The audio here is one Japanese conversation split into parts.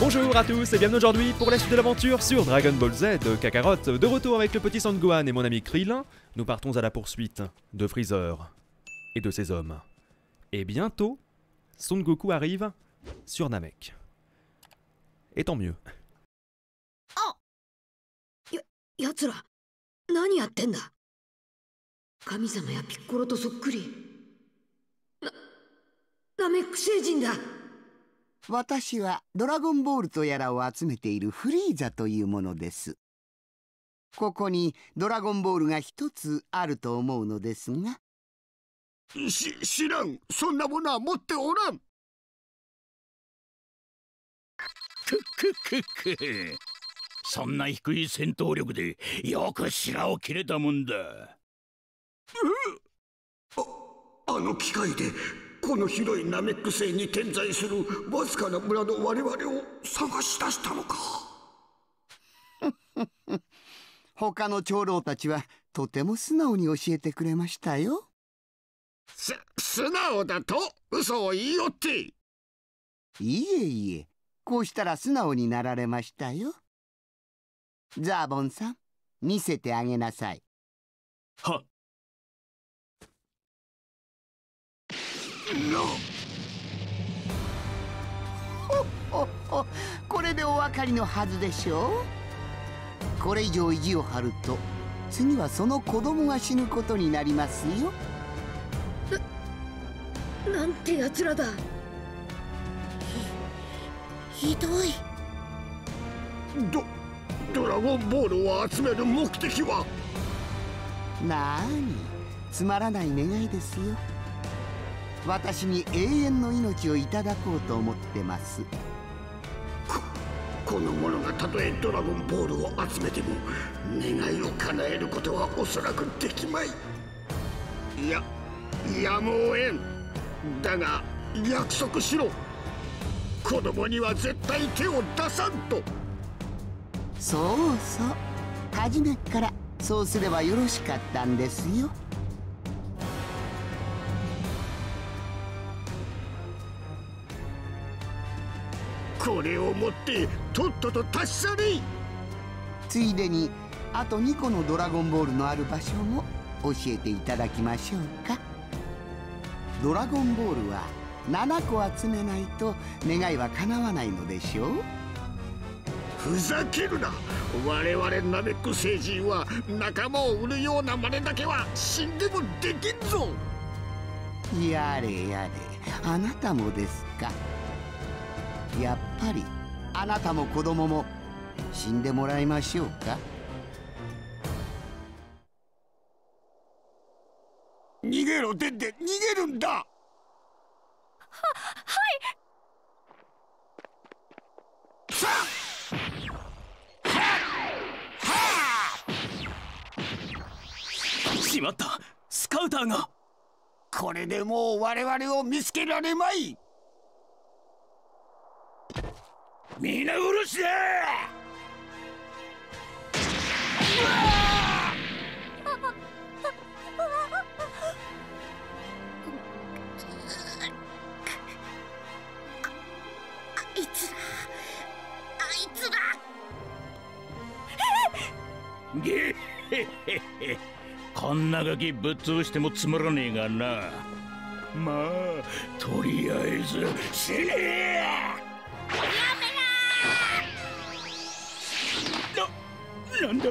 Bonjour à tous et bienvenue aujourd'hui pour la suite de l'aventure sur Dragon Ball Z Kakarot. De retour avec le petit Son Gohan et mon ami Krillin, nous partons à la poursuite de Freezer et de ses hommes. Et bientôt, Son Goku arrive sur Namek. Et tant mieux. やつら何やってんだ神様やピッコロとそっくりなナメック星人だ 私はドラゴンボールとやらを集めているフリーザというものです。ここにドラゴンボールが一つあると思うのですが。し知らん。そんなものは持っておらん。くくくく。そんな低い戦闘力でよく白を切れたもんだ。ああの機械でこの広いナメック星に点在するわずかな村の我々を探し出したのか。他の長老たちはとても素直に教えてくれましたよ。す素直だと嘘を言いよって。いえいえこうしたら素直になられましたよ。ザーボンさん見せてあげなさい。はほっほこれでお分かりのはずでしょうこれ以上意地を張ると次はその子供が死ぬことになりますよなんてやつらだひひどいドドラゴンボールを集める目的はなーにつまらない願いですよ私に永遠の命をいただこうと思ってます。ここの者がたとえドラゴンボールを集めても願いを叶えることはおそらくできまい。いややむをえん。だが約束しろ。子供には絶対手を出さんと。そうそう。初めっからそうすればよろしかったんですよこれを持ってとっとと立ち去れついでにあと2個のドラゴンボールのある場所も教えていただきましょうか。ドラゴンボールは7個集めないと願いは叶わないのでしょう？ふざけるな。我々ナメック星人は仲間を売るような真似だけは死んでもできんぞ。やれやれ。あなたもですかやっぱりあなたも子供も死んでもらいましょうか？逃げろデンデ逃げるんだ！しまった。スカウターが。これでもう我々を見つけられまい皆殺しだ!あいつらあいつら。ゲッヘッヘッヘこんなガキぶっ潰してもつまらねえがな。まあとりあえず死ね!え ななんだ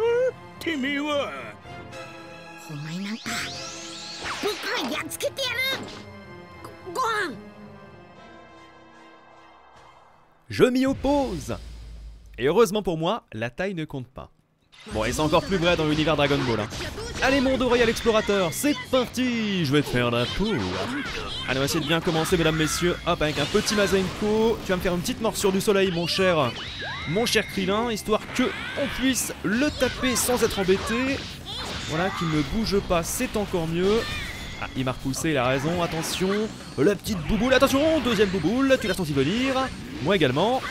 てめえはお前なんか僕はやっつけてやるごご飯 Je m'y oppose Et heureusement pour moi, la taille ne compte pas. Bon, et c'est encore plus vrai dans l'univers Dragon Ball. Hein. Allez, mon Royal Explorateur, c'est parti Je vais te faire la poule. Allez, on va essayer de bien commencer, mesdames, messieurs. Hop, avec un petit Mazenko. Tu vas me faire une petite morsure du soleil, mon cher. Mon cher Krillin, histoire que on puisse le taper sans être embêté. Voilà, qu'il ne bouge pas, c'est encore mieux. Ah, il m'a repoussé, il a raison, attention. La petite bouboule, attention, deuxième bouboule, tu l'as senti venir. Moi également.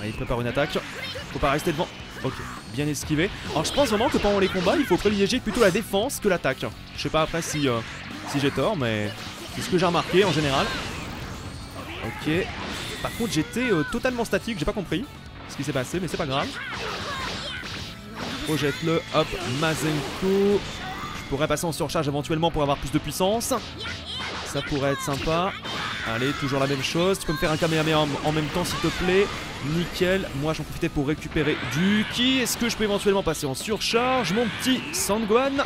Allez, il prépare une attaque. Faut pas rester devant. Ok, bien esquivé. Alors je pense vraiment que pendant les combats, il faut privilégier plutôt la défense que l'attaque. Je sais pas après si, euh, si j'ai tort, mais c'est ce que j'ai remarqué en général. Ok. Par contre, j'étais euh, totalement statique, j'ai pas compris ce qui s'est passé, mais c'est pas grave. Projette-le, hop, Mazenko. Je pourrais passer en surcharge éventuellement pour avoir plus de puissance. Ça pourrait être sympa. Allez, toujours la même chose. Tu peux me faire un Kamehameha en, en même temps, s'il te plaît. Nickel. Moi, j'en profitais pour récupérer du ki. Est-ce que je peux éventuellement passer en surcharge Mon petit Sangwan?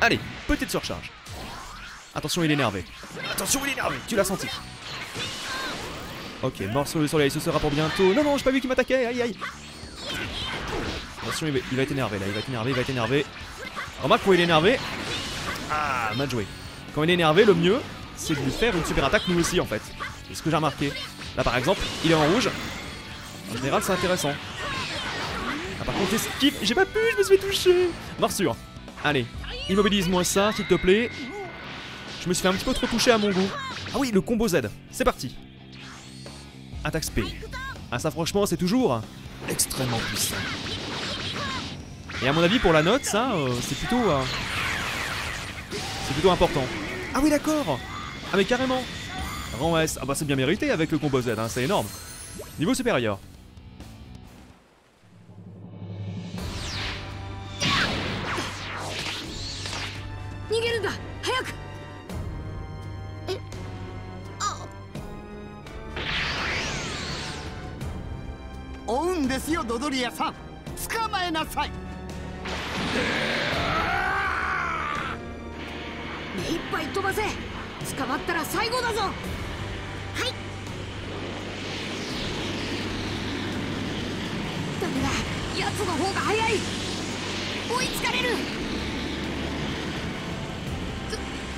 Allez, petite surcharge. Attention, il est énervé. Attention, il est énervé. Tu l'as senti. Ok, morceau de soleil, ce sera pour bientôt. Non, non, j'ai pas vu qu'il m'attaquait. Aïe, aïe. Attention, il va, il va être énervé là. Il va être énervé, il va être énervé. Remarque quand il est énervé. Ah, mal joué. Quand il est énervé, le mieux, c'est de lui faire une super attaque nous aussi en fait. C'est ce que j'ai remarqué. Là par exemple, il est en rouge. En général, c'est intéressant. Ah, par contre, esquive, j'ai pas pu, je me suis fait toucher. Morsure. Allez, immobilise-moi ça, s'il te plaît. Je me suis fait un petit peu trop toucher à mon goût. Ah oui, le combo Z. C'est parti. Attaque SP. Ah ça franchement, c'est toujours extrêmement puissant. Et à mon avis, pour la note, ça, euh, c'est plutôt... euh, c'est plutôt important. Ah oui, d'accord Ah mais carrément. Rang S, ah bah c'est bien mérité avec le combo Z, hein, c'est énorme. Niveau supérieur. 捕まったら最後だぞ。はい。ダメだ。奴の方が早い。追いつかれる。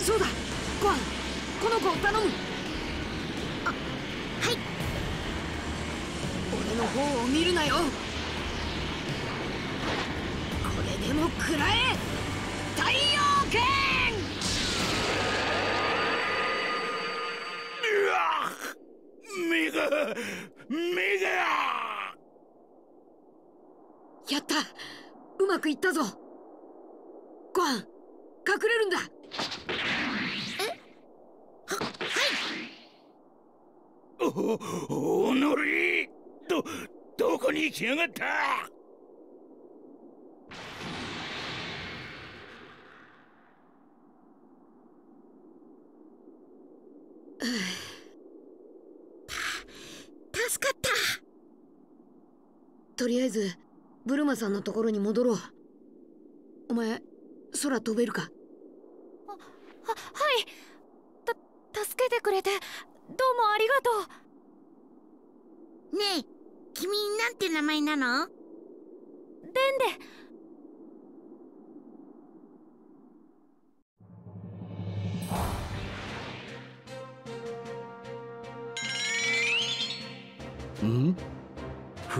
そそうだ。コアンこの子を頼む。あはい。俺の方を見るなよ。これでも食らえ。太陽剣うわ目が目がやった。うまくいったぞ。コアン隠れるんだ。おおのりどどこに行きやがった助かったとりあえずブルマさんのところに戻ろう。お前空飛べるか？ははい。た助けてくれてどうもありがとう。ねえ君なんて名前なの？デンデ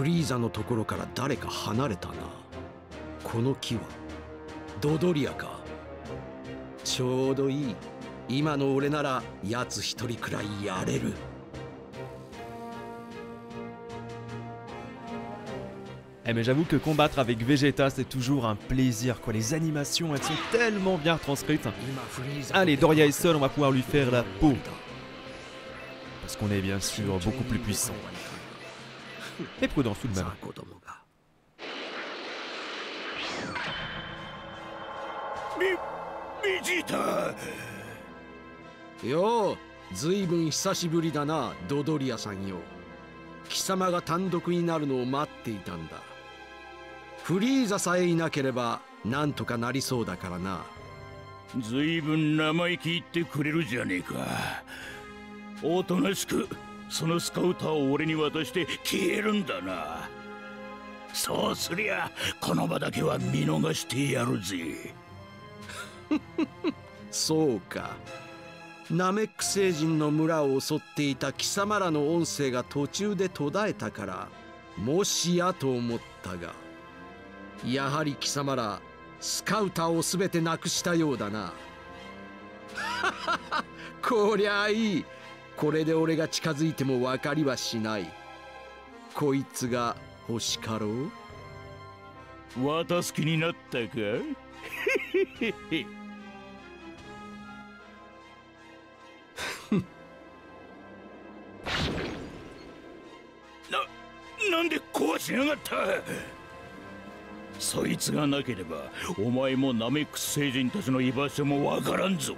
フリーザのところから誰か離れたなこの木はドドリアかちょうどいい今の俺なら奴一人くらいやれる Eh mais j'avoue que combattre avec Vegeta c'est toujours un plaisir quoi, les animations elles sont tellement bien retranscrites. Allez, Doria est seul, on va pouvoir lui faire la peau. Parce qu'on est bien sûr beaucoup plus puissant. Et prudent tout de même. 子供がビビジータようずいぶん久しぶりだなドドリアさんよ貴様が単独になるのを待っていたんだフリーザさえいなければなんとかなりそうだからなずいぶん生意気言ってくれるじゃねえかおとなしくそのスカウターを俺に渡して消えるんだな。そうすりゃこの場だけは見逃してやるぜ。そうか。ナメック星人の村を襲っていた貴様らの音声が途中で途絶えたからもしやと思ったがやはり貴様らスカウターを全てなくしたようだな。こりゃいい。これで俺が近づいても分かりはしない。こいつが欲しかろう？渡す気になったか？ななんで壊しやがった？そいつがなければお前もナメック星人たちの居場所もわからんぞ。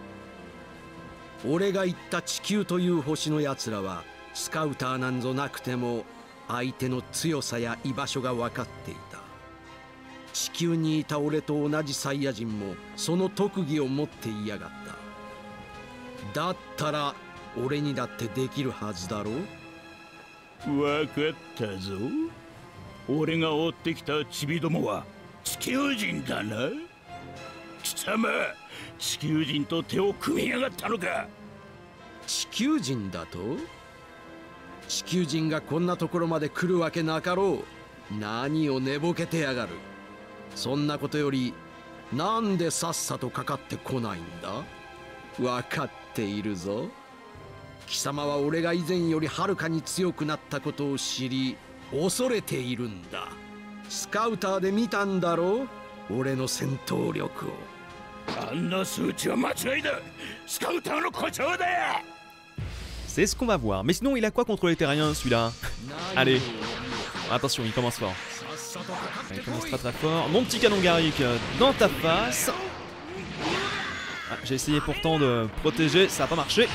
俺が言った地球という星のやつらはスカウターなんぞなくても相手の強さや居場所が分かっていた。地球にいた俺と同じサイヤ人もその特技を持っていやがった。だったら俺にだってできるはずだろわかったぞ。俺が追ってきたチビどもは地球人だな。貴様。地球人と手を組みやがったのか。地球人だと？地球人がこんなところまで来るわけなかろう。何を寝ぼけてやがる。そんなことよりなんでさっさとかかってこないんだ？分かっているぞ。貴様は俺が以前よりはるかに強くなったことを知り恐れているんだ。スカウターで見たんだろう？俺の戦闘力を。あんな数値は間違いだスカウターの故障だよ C'est ce qu'on va voir. Mais sinon, il a quoi contre les terriens, celui-là Allez. Attention, il commence fort. Il commence très très fort. Mon petit canon Garrick euh, dans ta face. Ah, J'ai essayé pourtant de protéger, ça n'a pas marché.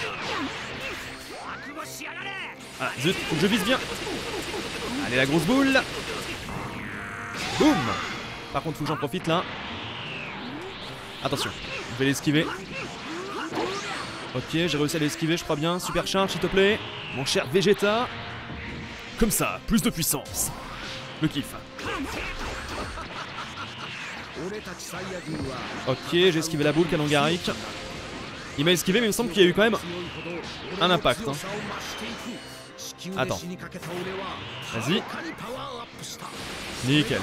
Ah, zut, faut que je vise bien. Allez, la grosse boule. Boum Par contre, faut que j'en profite là. Attention, je vais l'esquiver. Ok, j'ai réussi à l'esquiver, je crois bien. Super charge, s'il te plaît. Mon cher Vegeta. Comme ça, plus de puissance. Le kiff. Ok, j'ai esquivé la boule, canon Garrick. Il m'a esquivé, mais il me semble qu'il y a eu quand même un impact. hein. Attends. Vas-y. Nickel.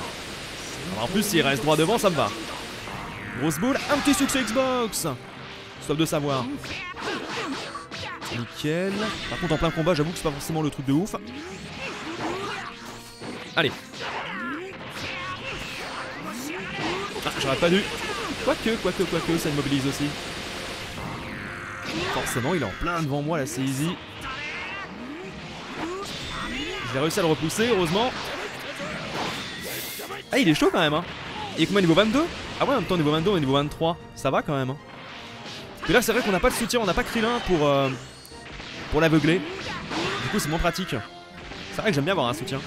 Alors, en plus, s'il reste droit devant, ça me va. Grosse boule, un petit succès Xbox Sauf de savoir. Nickel. Par contre, en plein combat, j'avoue que c'est pas forcément le truc de ouf. Allez. Ah, j'aurais pas dû. Quoique, quoique, quoique, ça immobilise aussi. Forcément, il est en plein devant moi là, c'est easy. J'ai réussi à le repousser, heureusement. Ah, il est chaud quand même, hein. Il est combien niveau 22 Ah ouais, en même temps, niveau 22 et niveau 23. Ça va quand même, hein. Et là, c'est vrai qu'on n'a pas de soutien, on n'a pas Krillin pour, euh, pour l'aveugler. Du coup, c'est moins pratique. C'est vrai que j'aime bien avoir un soutien.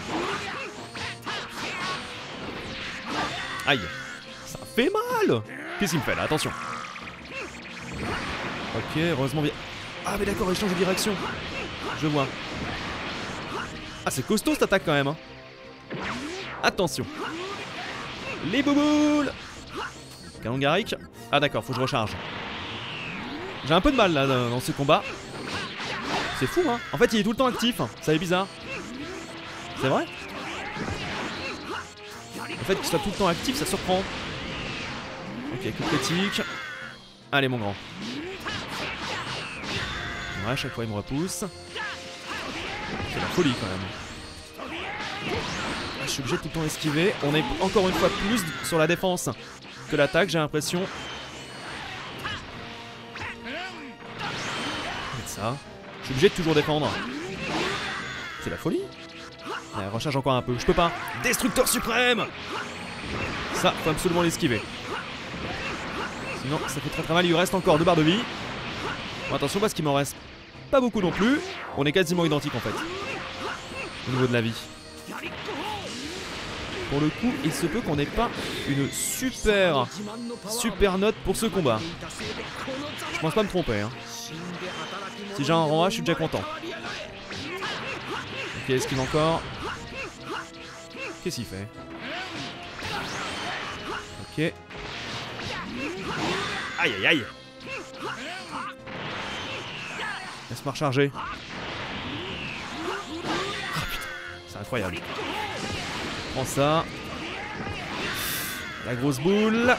Aïe. Ça fait mal Qu'est-ce qu'il me fait là? Attention. Ok, heureusement bien. Ah, mais d'accord, il change de direction. Je vois. Ah, c'est costaud cette attaque quand même. Hein. Attention. Les bouboules Canon Garrick. Ah, d'accord, faut que je recharge. J'ai un peu de mal là dans ce combat. C'est fou, hein. En fait, il est tout le temps actif. Ça est bizarre. C'est vrai? En fait, qu'il soit tout le temps actif, ça surprend. Ok, coup critique. Allez, mon grand. Ouais, à chaque fois, il me repousse. C'est la folie quand même. Ah, je suis obligé de tout le temps esquiver. On est encore une fois plus sur la défense que l'attaque, j'ai l'impression. Ça. Je suis obligé de toujours défendre. C'est la folie. Recharge encore un peu. Je peux pas. Destructeur suprême Ça, faut absolument l'esquiver. Sinon, ça fait très très mal. Il lui reste encore deux barres de vie. Bon, attention parce qu'il m'en reste pas beaucoup non plus. On est quasiment identiques en fait. Au niveau de la vie. Pour le coup, il se peut qu'on n'ait pas une super, note pour ce combat. Je pense pas me tromper. Hein. Si j'ai un rang A, je suis déjà content. Ok, esquive encore? Qu'est-ce qu'il fait? Ok. Aïe aïe aïe Laisse-moi recharger. Ah c'est incroyable. Ça. La grosse boule.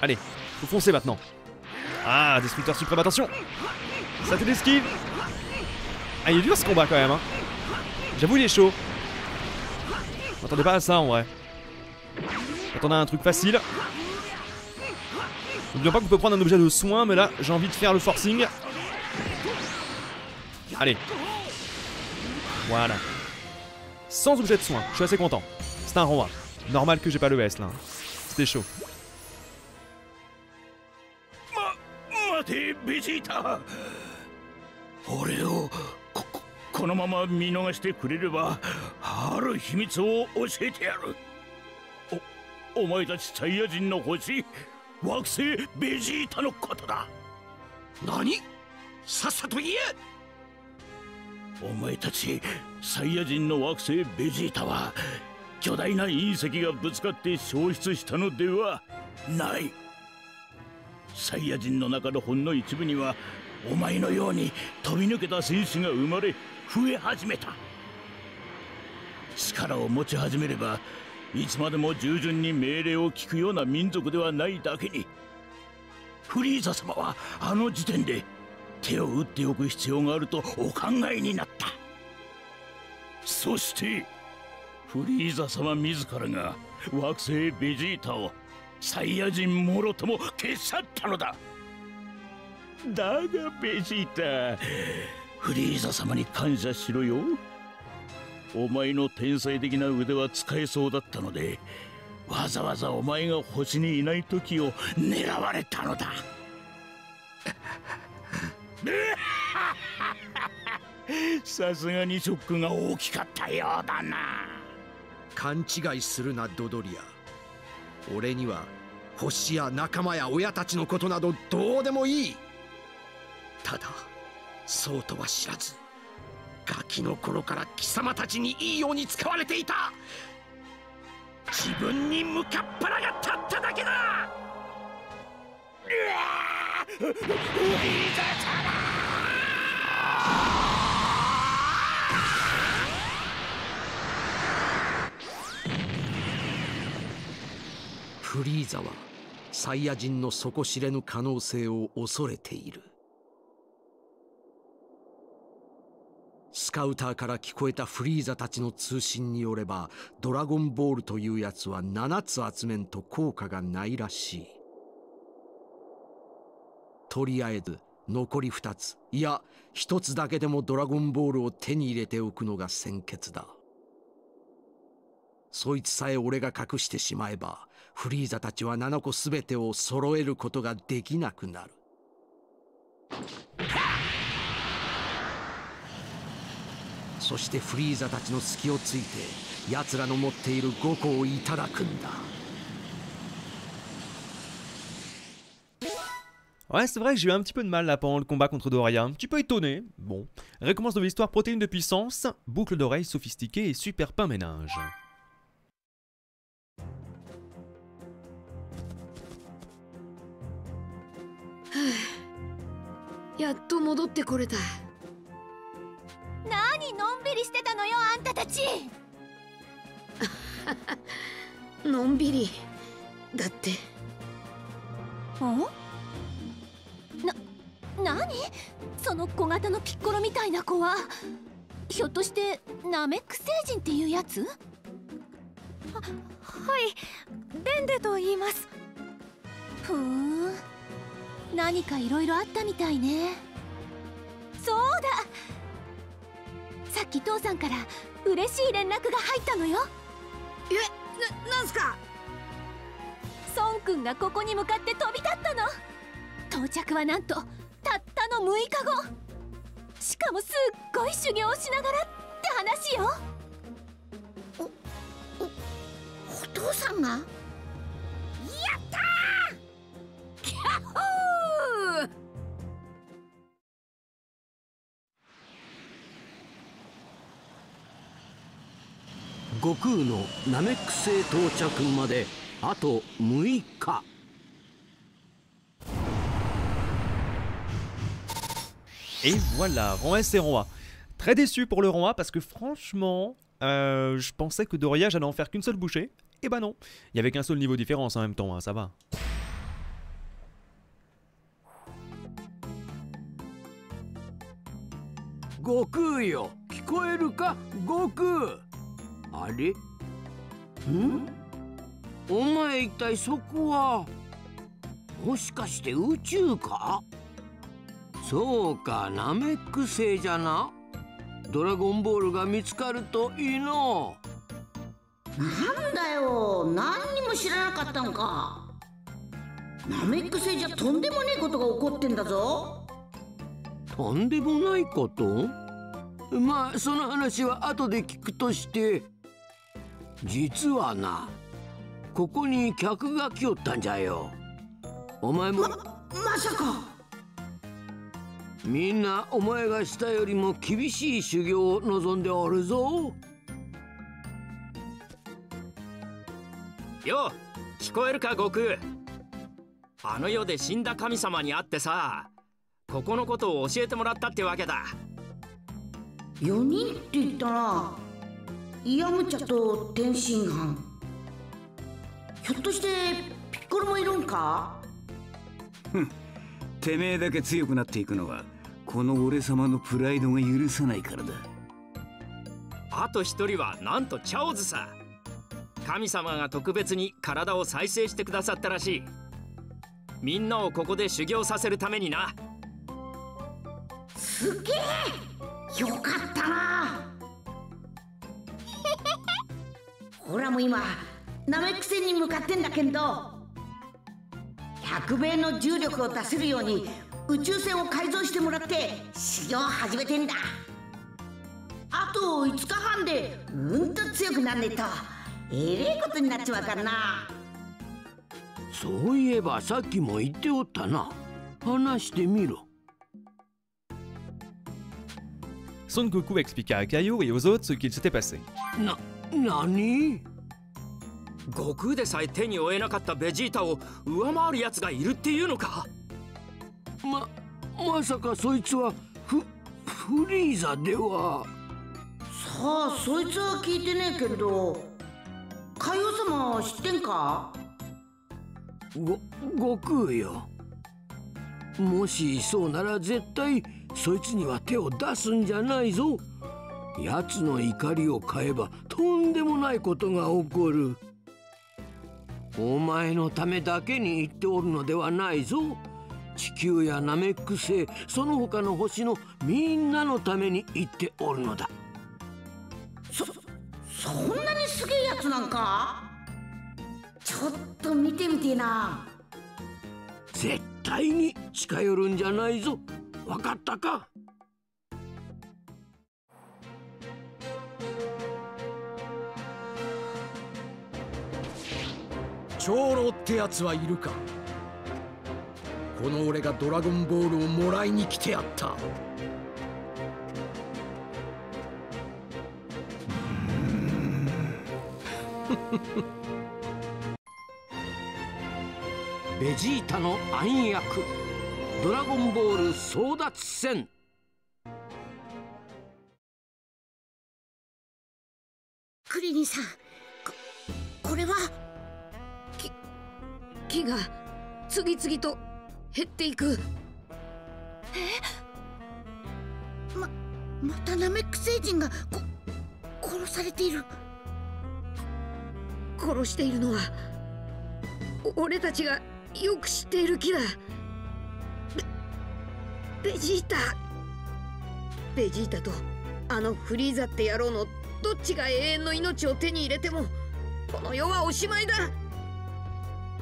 Allez, faut foncer maintenant. Ah, destructeur suprême, attention Ça fait l'esquive Ah, il est dur ce combat quand même, hein. J'avoue, il est chaud. M'attendais pas à ça en vrai. J'attendais à un truc facile. N'oublions pas qu'on peut prendre un objet de soin, mais là, j'ai envie de faire le forcing. Allez. Voilà. sans objet de soin. Je suis assez content. C'est un roi. Normal que j'ai pas le S là. C'était chaud. 待てベジータ俺をこここのまま見逃してくれればある秘密を教えてやるおお前たちサイヤ人の星惑星ベジータのことだ何さっさと言えお前たちサイヤ人の惑星ベジータは巨大な隕石がぶつかって消失したのではない。サイヤ人の中のほんの一部にはお前のように飛び抜けた戦士が生まれ増え始めた。力を持ち始めればいつまでも従順に命令を聞くような民族ではないだけにフリーザ様はあの時点で手を打っておく必要があるとお考えになった。そしてフリーザ様自らが惑星ベジータをサイヤ人もろとも消し去ったのだ。だがベジータフリーザ様に感謝しろよ。お前の天才的な腕は使えそうだったのでわざわざお前が星にいない時を狙われたのだ。さすがにショックが大きかったようだな。勘違いするなドドリア。俺には星や仲間や親たちのことなどどうでもいい。ただそうとは知らずガキの頃から貴様たちにいいように使われていた。自分に向かっ腹が立っただけだ。うわーザ様フリーザはサイヤ人の底知れぬ可能性を恐れている。スカウターから聞こえたフリーザたちの通信によればドラゴンボールというやつは7つ集めんと効果がないらしい。とりあえず残り2つ。いや1つだけでもドラゴンボールを手に入れておくのが先決だ。そいつさえ俺が隠してしまえばフリーザたちは7個全てを揃えることができなくなるそしてフリーザたちの隙をついて奴らの持っている5個をいただくんだ Ouais, c'est vrai que j'ai eu un petit peu de mal là pendant le combat contre Doria, un petit peu étonné. Bon, récompense de l'histoire, protéines de puissance, boucle d'oreille sophistiquée et super pain ménage. やっと戻ってこれた。何のんびりしてたのよあんたたち。のんびり。だって。んな何？その小型のピッコロみたいな子はひょっとしてナメック星人っていうやつ？ははい。デンデと言います。ふーん何かいろいろあったみたいね。そうだ。さっき父さんから嬉しい連絡が入ったのよ。えななんすか？孫くんがここに向かって飛び立ったの。到着はなんとたったの6日後。しかもすっごい修行をしながらって話よ。お父さんが？やったー キャッホー悟空のナメック星到着まであと6日 Et voilà, rang S et rang A. Très déçu pour le rang A parce que franchement, euh, je pensais que Doria j'allais en faire qu'une seule bouchée. Et bah non, il y avait qu'un seul niveau de différence en même temps, hein, ça va. 悟空よ。聞こえるか？悟空。あれ？ん？お前一体そこはもしかして宇宙か？そうかナメック星じゃな。ドラゴンボールが見つかるといいの。なんだよ。何にも知らなかったのか。ナメック星じゃとんでもねえことが起こってんだぞ。とんでもないこと？まあその話は後で聞くとして実はなここに客が来よったんじゃよ。お前も？ままさか。みんなお前がしたよりも厳しい修行を望んでおるぞ。よ聞こえるか悟空。あの世で死んだ神様に会ってさここのことを教えてもらったってわけだ。4人って言ったなイヤムチャと天津飯。ひょっとしてピッコロもいるんか？てめえだけ強くなっていくのはこの俺様のプライドが許さないからだ。あと一人はなんとチャオズさ。神様が特別に体を再生してくださったらしい。みんなをここで修行させるためになすげえ！よかったな！ほらもう今ナメック星に向かってんだけど100倍の重力を出せるように宇宙船を改造してもらって修行を始めてんだ。あと5日半でうんと強くなんねえと。えれえことになっちまうからな。そういえばさっきも言っておったな。話してみろ。Son Goku expliqua à Kaio et aux autres ce qu'il s'était passé. な何悟空でさえ手に負えなかったベジータを上回るやつがいるっていうのか?ままさかそいつはフフリーザではさあそいつは聞いてねえけど海王様知ってんかご悟空よもしそうなら絶対そいつには手を出すんじゃないぞ。奴の怒りを買えばとんでもないことが起こる。お前のためだけに言っておるのではないぞ。地球やナメック星その他の星のみんなのために言っておるのだ。そそんなにすげえやつなんか？ちょっと見てみてえな。絶対に近寄るんじゃないぞ。わかったか？長老ってやつはいるか？この俺がドラゴンボールをもらいに来てやった。ベジータの暗躍。ドラゴンボール争奪戦。クリリンさんここれはき木が次々と減っていく。え？ままたナメック星人がこ殺されている。殺しているのは俺たちがよく知っている木だベベジータ。ベジータとあのフリーザって野郎のどっちが永遠の命を手に入れてもこの世はおしまいだ。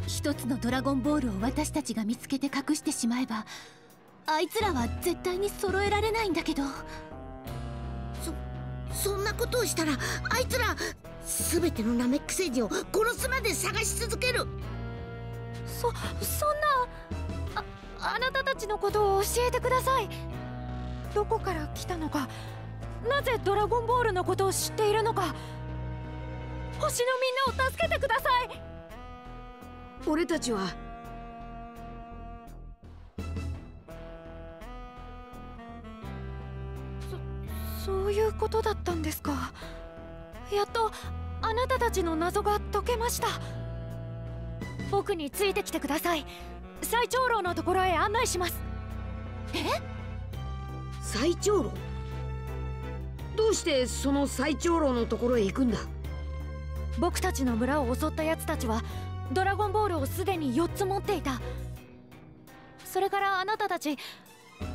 一つのドラゴンボールを私たちが見つけて隠してしまえばあいつらは絶対に揃えられないんだけど。そそんなことをしたらあいつら全てのナメック星人を殺すまで探し続けるそそんなああなたたちのことを教えてください。どこから来たのか。なぜドラゴンボールのことを知っているのか。星のみんなを助けてください。俺たちは。そそういうことだったんですか。やっとあなたたちの謎が解けました僕についてきてください。最長老のところへ案内します。え？最長老？どうしてその最長老のところへ行くんだ？僕たちの村を襲った奴たちはドラゴンボールをすでに4つ持っていた。それからあなたたち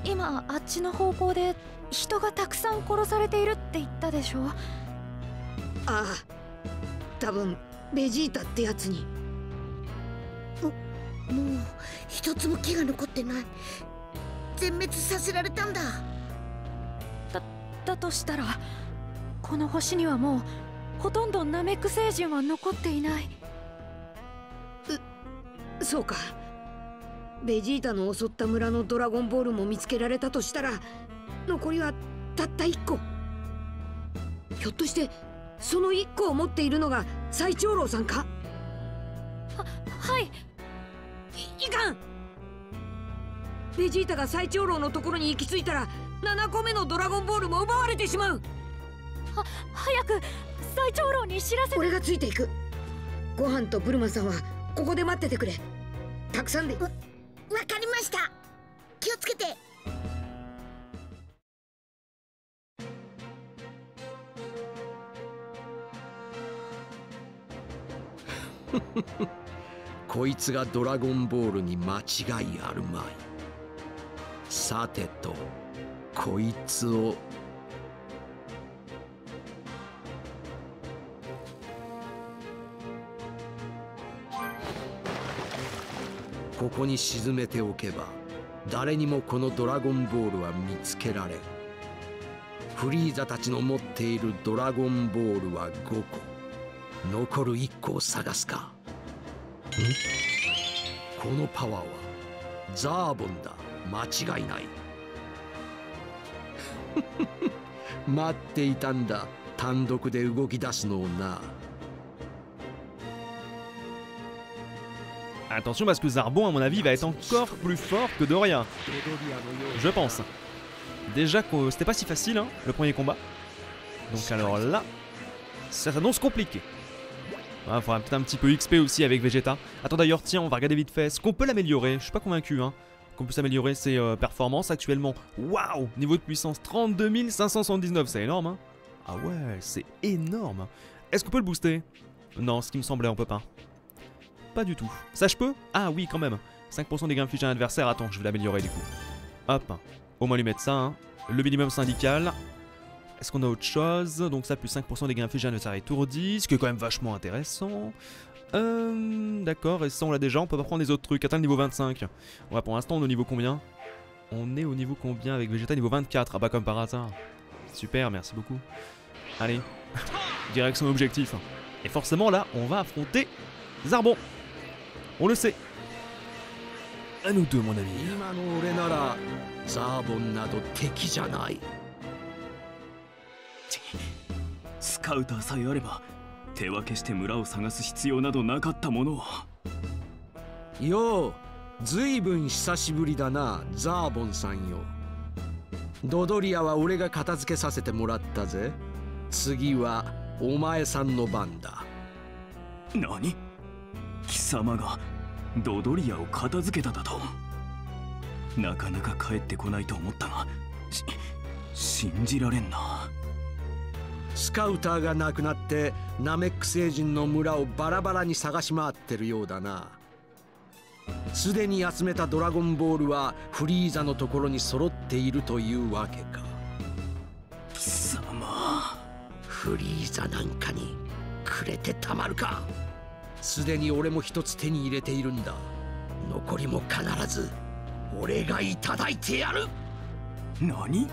今あっちの方向で人がたくさん殺されているって言ったでしょ？ああ多分ベジータってやつに一つも木が残ってない。全滅させられたんだ。だだとしたらこの星にはもうほとんどナメック星人は残っていない。うそうか。ベジータの襲った村のドラゴンボールも見つけられたとしたら残りはたった1個。ひょっとしてその1個を持っているのが最長老さんか？ははいいいかん。ベジータが最長老のところに行き着いたら7個目のドラゴンボールも奪われてしまう。は早く最長老に知らせ俺がついていく。ご飯とブルマさんはここで待っててくれ。たくさんで。わわかりました。気をつけて こいつがドラゴンボールに間違いあるまい。さてとこいつを。ここに沈めておけば誰にもこのドラゴンボールは見つけられん。フリーザたちの持っているドラゴンボールは5個。残る1個を探すか。このパワーはザーボンだ間違いない待っていたんだ単独で動き出すのをな Attention parce que Zarbon, à mon avis, va être encore plus fort que Doria. Je pense. Déjà que c'était pas si facile, hein, le premier combat. Donc alors là, ça s'annonce compliqué. Il faudra peut-être un petit peu XP aussi avec Vegeta. Attends d'ailleurs, tiens, on va regarder vite fait. Est-ce qu'on peut l'améliorer? Je suis pas convaincu, hein. Qu'on puisse améliorer ses euh, performances actuellement. Waouh Niveau de puissance 32 579, c'est énorme, hein Ah ouais, c'est énorme. Est-ce qu'on peut le booster? Non, ce qui me semblait, on peut pas. Pas du tout. Ça, je peux? Ah oui, quand même. 5% des gains infligés à un adversaire. Attends, je vais l'améliorer du coup. Hop. Au moins lui mettre ça. Hein. Le minimum syndical. Est-ce qu'on a autre chose? Donc ça, plus 5% des gains infligés à adversaire étourdi. Ce qui est quand même vachement intéressant. Euh, D'accord, et ça on l'a déjà. On peut pas prendre les autres trucs. Atteindre le niveau 25. Ouais, pour l'instant, on est au niveau combien? On est au niveau combien avec Vegeta? Niveau 24. Ah bah, comme par hasard. Super, merci beaucoup. Allez. Direction objectif. Et forcément, là, on va affronter Zarbon. On le sait. À nous deux, mon ami. スカウターさえあれば手分けして村を探す必要などなかったものを。ようずいぶん久しぶりだなザーボンさんよ。ドドリアは俺が片付けさせてもらったぜ。次はお前さんの番だ。何？貴様がドドリアを片付けただと？なかなか帰ってこないと思ったがし信じられんなスカウターが亡くなってナメック星人の村をバラバラに探し回ってるようだな。すでに集めたドラゴンボールはフリーザのところに揃っているというわけか。貴様。フリーザなんかにくれてたまるか。すでに俺も一つ手に入れているんだ。残りも必ず俺がいただいてやる。何？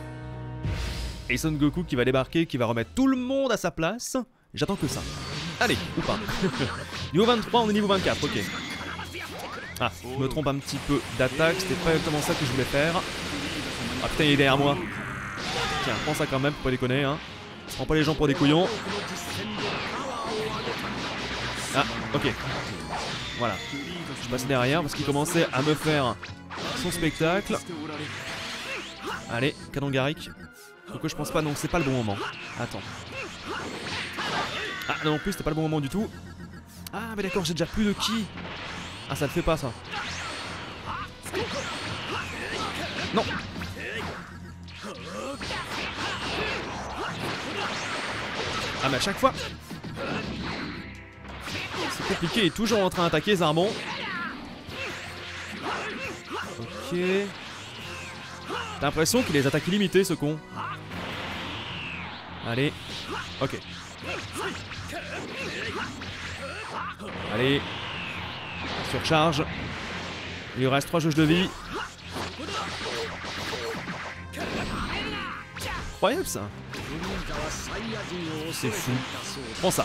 Et Son Goku qui va débarquer, qui va remettre tout le monde à sa place. J'attends que ça. Allez, ou pas. niveau 23, on est niveau 24, ok. Ah, je me trompe un petit peu d'attaque, c'était pas exactement ça que je voulais faire. Ah putain, il est derrière moi. Tiens, prends ça quand même, faut pas déconner, hein. Prends pas les gens pour des couillons. Ah, ok. Voilà. Je passe derrière parce qu'il commençait à me faire son spectacle. Allez, canon Garrick. Pourquoi je pense pas Non, c'est pas le bon moment. Attends. Ah non, en plus, c'était pas le bon moment du tout. Ah, mais d'accord, j'ai déjà plus de ki. Ah, ça le fait pas, ça. Non Ah, mais à chaque fois C'est compliqué, il est toujours en train d'attaquer Zarbon. Ok. T'as l'impression qu'il les attaques illimitées, ce con. Allez. Ok. Allez. Surcharge. Il lui reste 3 jauges de vie. Incroyable ça. C'est fou. Prends ça.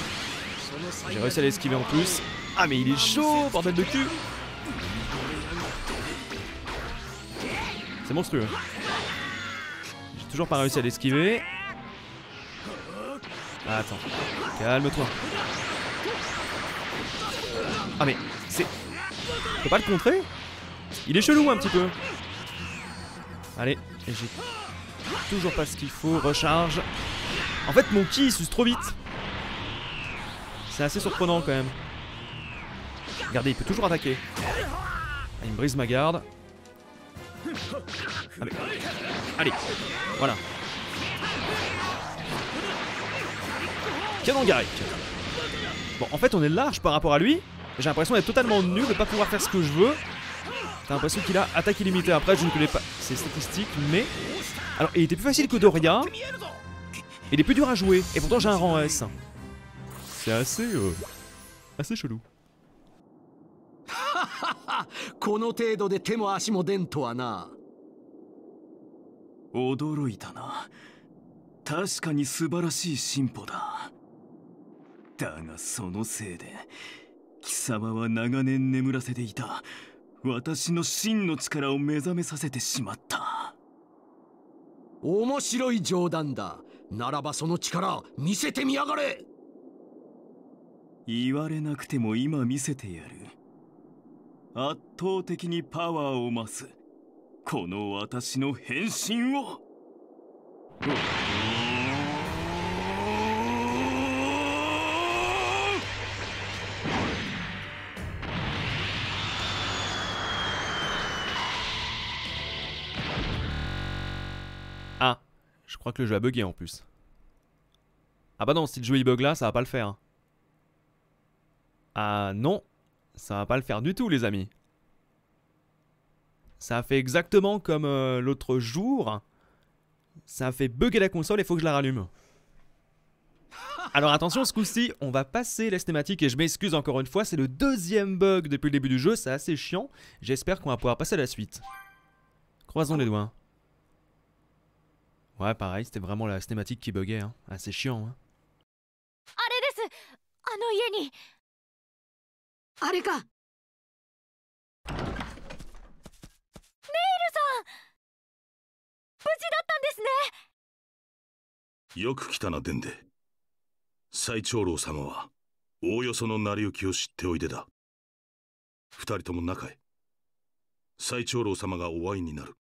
J'ai réussi à l'esquiver en plus. Ah mais il est chaud, bordel de cul C'est monstrueux. J'ai toujours pas réussi à l'esquiver. Ah, attends. Calme-toi. Ah mais c'est... Je peux pas le contrer? Il est chelou un petit peu. Allez, j'ai toujours pas ce qu'il faut. Recharge. En fait, mon ki il s'use trop vite. C'est assez surprenant quand même. Regardez, il peut toujours attaquer. Ah, il me brise ma garde. Allez. Allez. Voilà. Canon Garrick. Bon, en fait, on est large par rapport à lui. J'ai l'impression d'être totalement nul, de pas pouvoir faire ce que je veux. T'as l'impression qu'il a attaque illimitée. Après, je ne connais pas ses statistiques, mais... Alors, il était plus facile que Doria. Il est plus dur à jouer. Et pourtant, j'ai un rang S. C'est assez... Euh, assez chelou. この程度で手も足も出んとはな驚いたな確かに素晴らしい進歩だ だがそのせいで貴様は長年眠らせていた私の真の力を目覚めさせてしまった。面白い冗談だ。ならばその力見せてみやがれ。言われなくても今見せてやる。圧倒的にパワーを増す。この私の変身を Je crois que le jeu a bugué en plus. Ah bah non, si le jeu il bug là, ça va pas le faire. Ah non, ça va pas le faire du tout les amis. Ça a fait exactement comme euh, l'autre jour. Ça a fait bugger la console et faut que je la rallume. Alors attention, ce coup-ci, on va passer les cinématiques et je m'excuse encore une fois, c'est le deuxième bug depuis le début du jeu, c'est assez chiant. J'espère qu'on va pouvoir passer à la suite. Croisons les doigts. Ouais, pareil, c'était vraiment la cinématique qui buguait, hein. assez chiant. Hein. あれですあの家にあれかネイルさん無事だったんですねよく来たなデンデ最長老様はおおよその成り行きを知っておいでだ二人とも中へ最長老様がお会いになる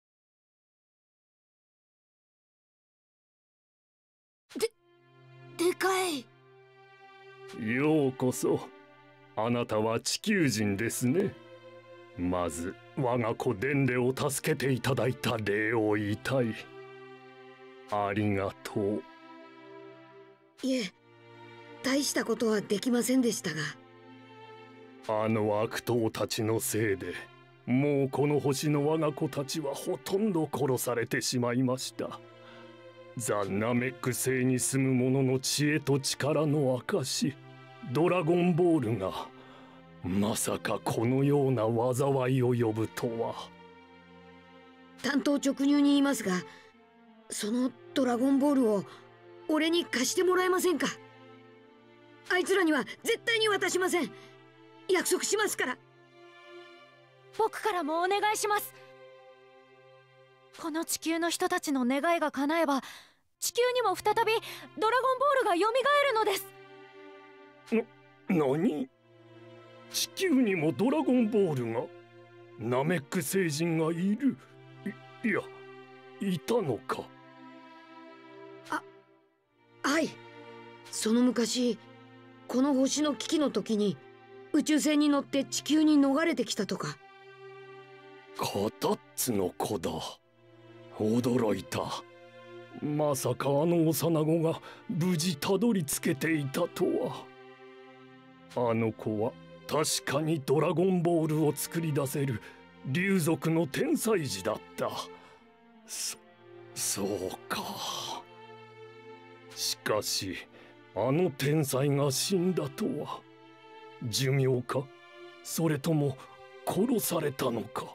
でかい。ようこそ。あなたは地球人ですね。まず我が子デンデを助けていただいた礼を言いたい。ありがとう。いえ大したことはできませんでしたが。あの悪党たちのせいでもうこの星の我が子たちはほとんど殺されてしまいましたザ・ナメック星に住む者の知恵と力の証ドラゴンボールがまさかこのような災いを呼ぶとは。担当直入に言いますがそのドラゴンボールを俺に貸してもらえませんか？あいつらには絶対に渡しません。約束しますから。僕からもお願いしますこの地球の人たちの願いが叶えば地球にも再びドラゴンボールが蘇るのです。な、何？地球にもドラゴンボールが？ナメック星人がいる。いいやいたのか。はい。その昔この星の危機の時に宇宙船に乗って地球に逃れてきたとか。カタッツの子だ驚いた。まさかあの幼子が無事たどり着けていたとは。あの子は確かにドラゴンボールを作り出せる竜族の天才児だった。そそうか。しかしあの天才が死んだとは。寿命か？それとも殺されたのか？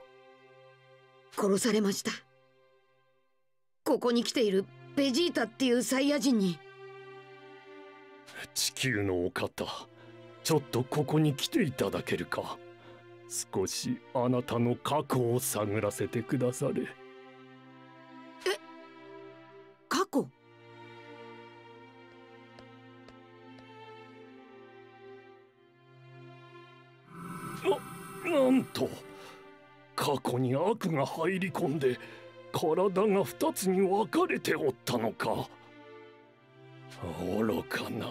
殺されました。ここに来ているベジータっていうサイヤ人に。地球のお方ちょっとここに来ていただけるか？少しあなたの過去を探らせてくだされ。え？過去？ななんと。過去に悪が入り込んで体が二つに分かれておったのか。愚かな。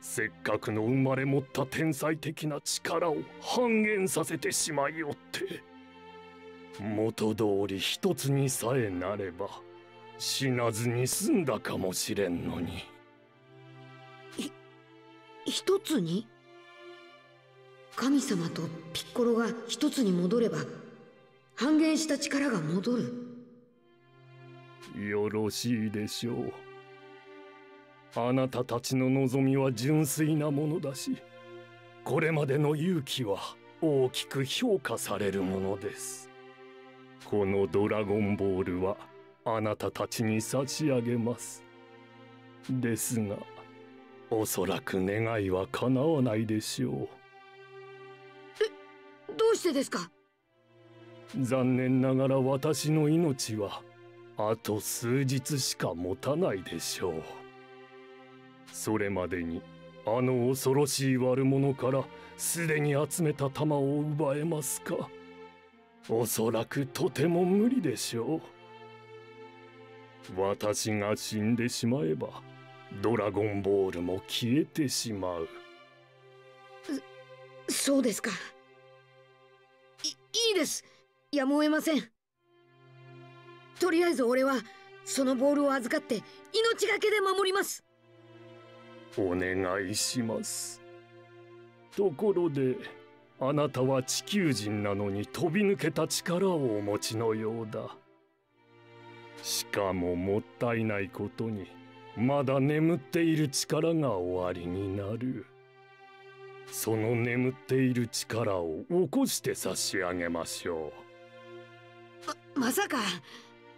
せっかくの生まれ持った天才的な力を半減させてしまいおって。元通り一つにさえなれば死なずに済んだかもしれんのに。一つに？神様とピッコロが一つに戻れば半減した力が戻る。よろしいでしょう。あなたたちの望みは純粋なものだしこれまでの勇気は大きく評価されるものです。このドラゴンボールはあなたたちに差し上げます。ですがおそらく願いは叶わないでしょう。えどうしてですか？残念ながら私の命はあと数日しか持たないでしょう。それまでにあの恐ろしい悪者からすでに集めた玉を奪えますか？おそらくとても無理でしょう。私が死んでしまえばドラゴンボールも消えてしまう。そうですか。いいいです。やむを得ません。とりあえず俺はそのボールを預かって命がけで守ります。お願いします。ところであなたは地球人なのに飛び抜けた力をお持ちのようだ。しかももったいないことにまだ眠っている力が終わりになる。その眠っている力を起こして差し上げましょう。ままさか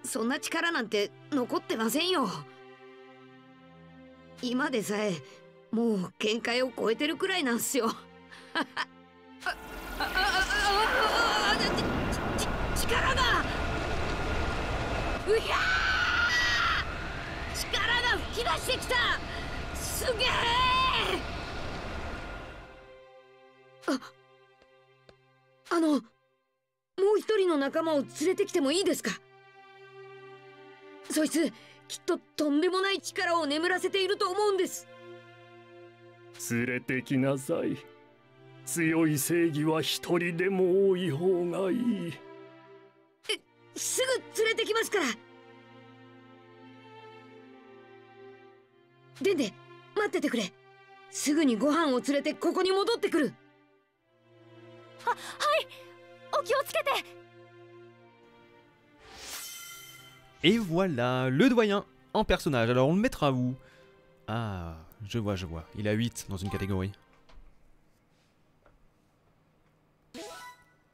そんな力なんて残ってませんよ。今でさえもう限界を超えてるくらいなんすよ。力がうひゃ力が吹き出してきたすげえああのもう一人の仲間を連れてきてもいいですかそいつきっととんでもない力を眠らせていると思うんです。連れてきなさい。強い正義は一人でも多い方がいい。えすぐ連れてきますから。でんで待っててくれ。すぐにご飯を連れてここに戻ってくる。ははい。お気をつけて Et voilà, le doyen en personnage. Alors on le mettra où Ah, je vois, je vois. Il a 8 dans une catégorie.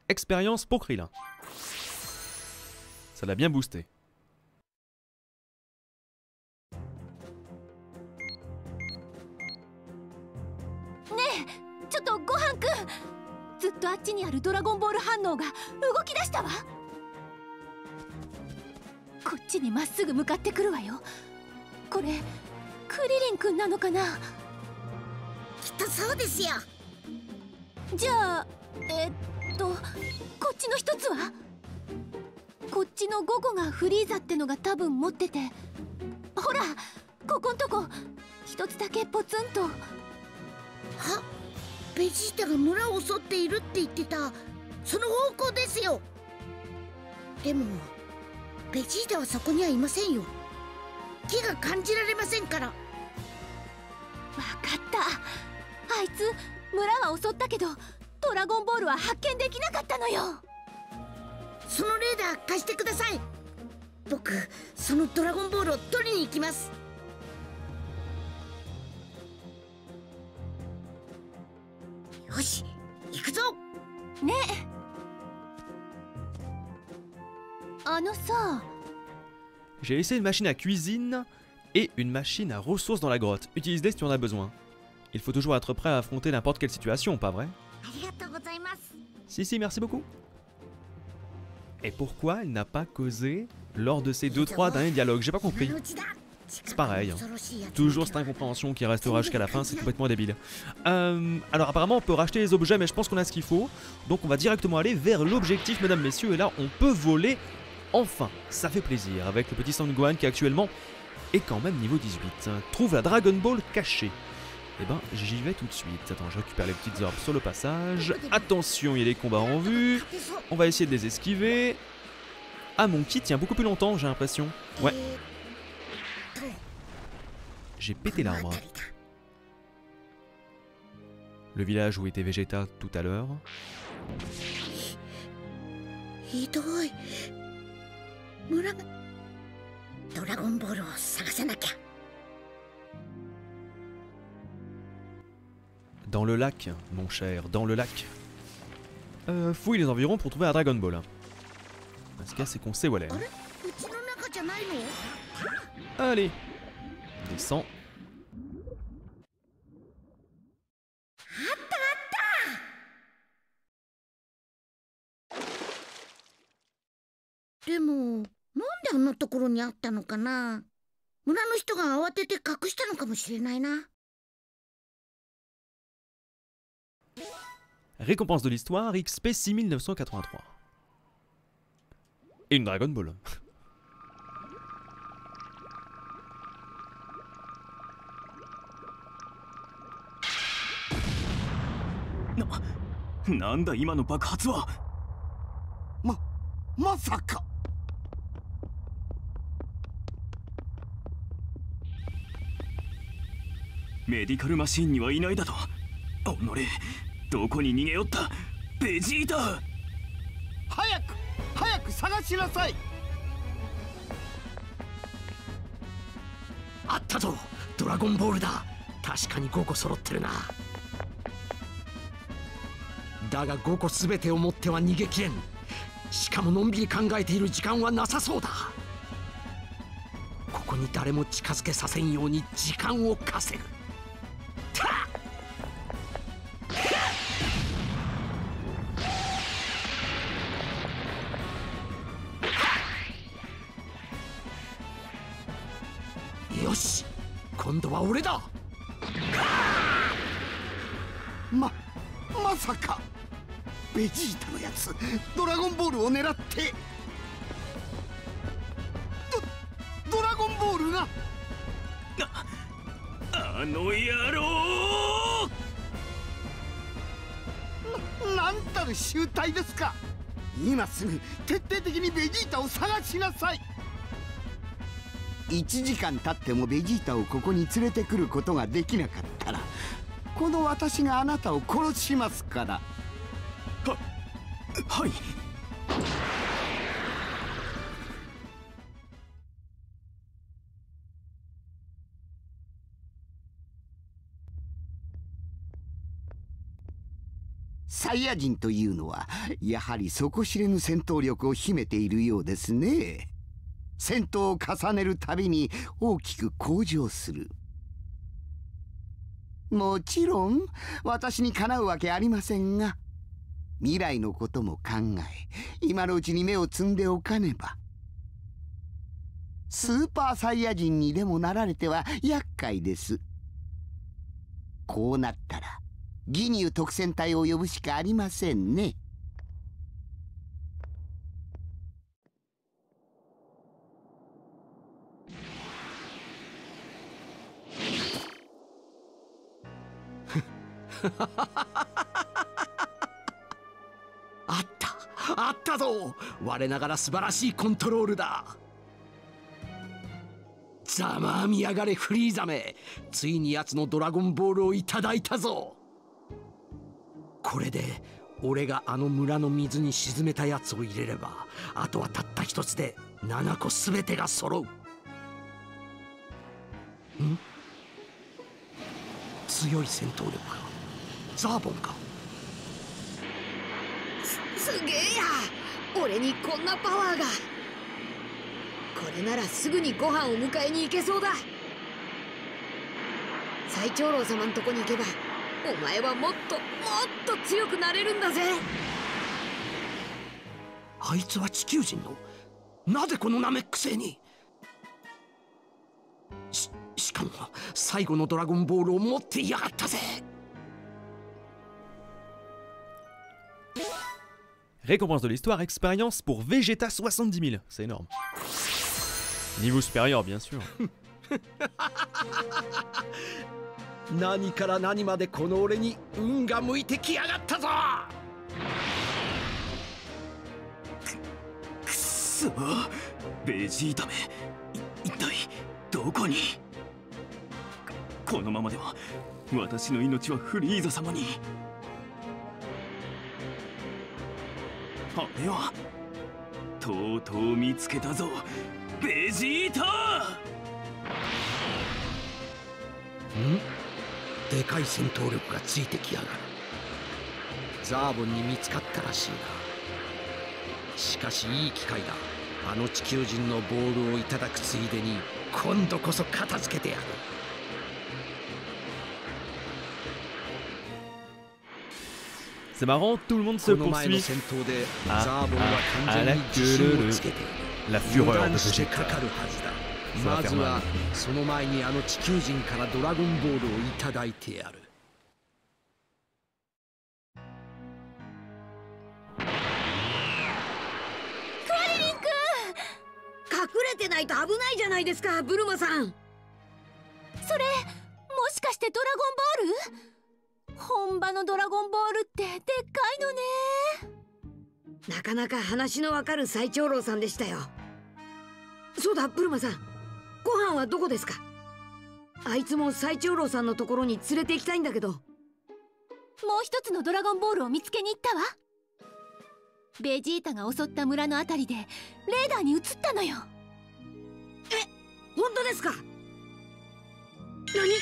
Expérience pour Krillin. Ça l'a bien boosté. ねこっちにまっすぐ向かってくるわよ。これクリリンくんなのかな？きっとそうですよ。じゃあえっとこっちの一つは？こっちの5個がフリーザってのが多分持ってて。ほらここんとこ。一つだけポツンと。は？ベジータが村を襲っているって言ってた。その方向ですよ。でもベジータはそこにはいませんよ。木が感じられませんから。わかった。あいつ村は襲ったけどドラゴンボールは発見できなかったのよ。そのレーダー貸してください。僕そのドラゴンボールを取りに行きます。よし行くぞ。ねあ Ah, J'ai laissé une machine à cuisine et une machine à ressources dans la grotte. Utilise-les si tu en as besoin. Il faut toujours être prêt à affronter n'importe quelle situation, pas vrai? Si, si, merci beaucoup. Et pourquoi il n'a pas causé lors de ces 2-3 derniers dialogues? J'ai pas compris. C'est pareil. Hein. Toujours cette incompréhension qui restera jusqu'à la fin, c'est complètement débile. Euh, alors apparemment on peut racheter les objets, mais je pense qu'on a ce qu'il faut. Donc on va directement aller vers l'objectif, mesdames, messieurs, et là on peut voler enfin. Ça fait plaisir avec le petit Sangwan qui actuellement est quand même niveau 18. Trouve la Dragon Ball cachée. Eh ben j'y vais tout de suite. Attends je récupère les petites orbes sur le passage. Attention il y a des combats en vue. On va essayer de les esquiver. Ah mon kit tient beaucoup plus longtemps j'ai l'impression. Ouais. J'ai pété l'arbre. Le village où était Vegeta tout à l'heure. ひどい村がドラゴンボールを探さなきゃ Dans le lac, mon cher, dans le lac. Euh, fouille les environs pour trouver un Dragon Ball. Ce qu'il y a, c'est qu'on sait où elle est. うちの中じゃないの Allez Descends. なんであんなところにあったのかな？村の人が慌てて隠したのかもしれないな。Récompense de l'histoire XP 6983. Et une Dragon Ball. なんだ今の爆発はままさかメディカルマシーンにはいないだと。おのれどこに逃げよった。ベジータ。早く早く探しなさい。あったぞ。ドラゴンボールだ。確かに5個揃ってるな。だが5個全てを持っては逃げきれん。しかものんびり考えている時間はなさそうだ。ここに誰も近づけさせんように時間を稼ぐ今度は俺だ。ままさか。ベジータのやつドラゴンボールを狙って。ドドラゴンボールが。あの野郎。ななんたる集体ですか。今すぐ徹底的にベジータを探しなさい1時間経ってもベジータをここに連れてくることができなかったらこの私があなたを殺しますから。ははい。サイヤ人というのはやはり底知れぬ戦闘力を秘めているようですね戦闘を重ねるたびに大きく向上する。もちろん私にかなうわけありませんが未来のことも考え今のうちに目を摘んでおかねば。スーパーサイヤ人にでもなられては厄介です。こうなったらギニュー特戦隊を呼ぶしかありませんね。あったあったぞ。我ながら素晴らしいコントロールだ。ざまあみやがれフリーザめついに奴のドラゴンボールをいただいたぞ。これで俺があの村の水に沈めたやつを入れればあとはたった一つで7個全てが揃う。ん？強い戦闘力。かザーボンか。すすげえや。俺にこんなパワーが。これならすぐにご飯を迎えに行けそうだ。最長老様のとこに行けばお前はもっともっと強くなれるんだぜ。あいつは地球人の？なぜこのナメック星に？ししかも最後のドラゴンボールを持っていやがったぜ Récompense de l'histoire, expérience pour Vegeta 70 000. C'est énorme. Niveau supérieur, bien sûr. これはとうとう見つけたぞベジータ！ん？でかい戦闘力がついてきやがる。ザーボンに見つかったらしいな。しかしいい機会だ。あの地球人のボールをいただくついでに今度こそ片付けてやる。C'est marrant, tout le monde se この前の poursuit. 戦闘で Ah, ザーボンは ah, 完 à 全 la queue をつけている La fureur 油 de 断して Vegeta. かかるはずだ Ça va まずは.その前にあの地球人からドラゴンボールをいただいてやるクワリリンく隠れてないと危ないじゃないですかブルマさんん。それもしかしてドラゴンボール？本場のドラゴンボールってでっかいのね。なかなか話のわかる最長老さんでしたよ。そうだブルマさん。ご飯はどこですか？あいつも最長老さんのところに連れて行きたいんだけど。もう一つのドラゴンボールを見つけに行ったわ。ベジータが襲った村のあたりでレーダーに映ったのよ。本当ですか？何？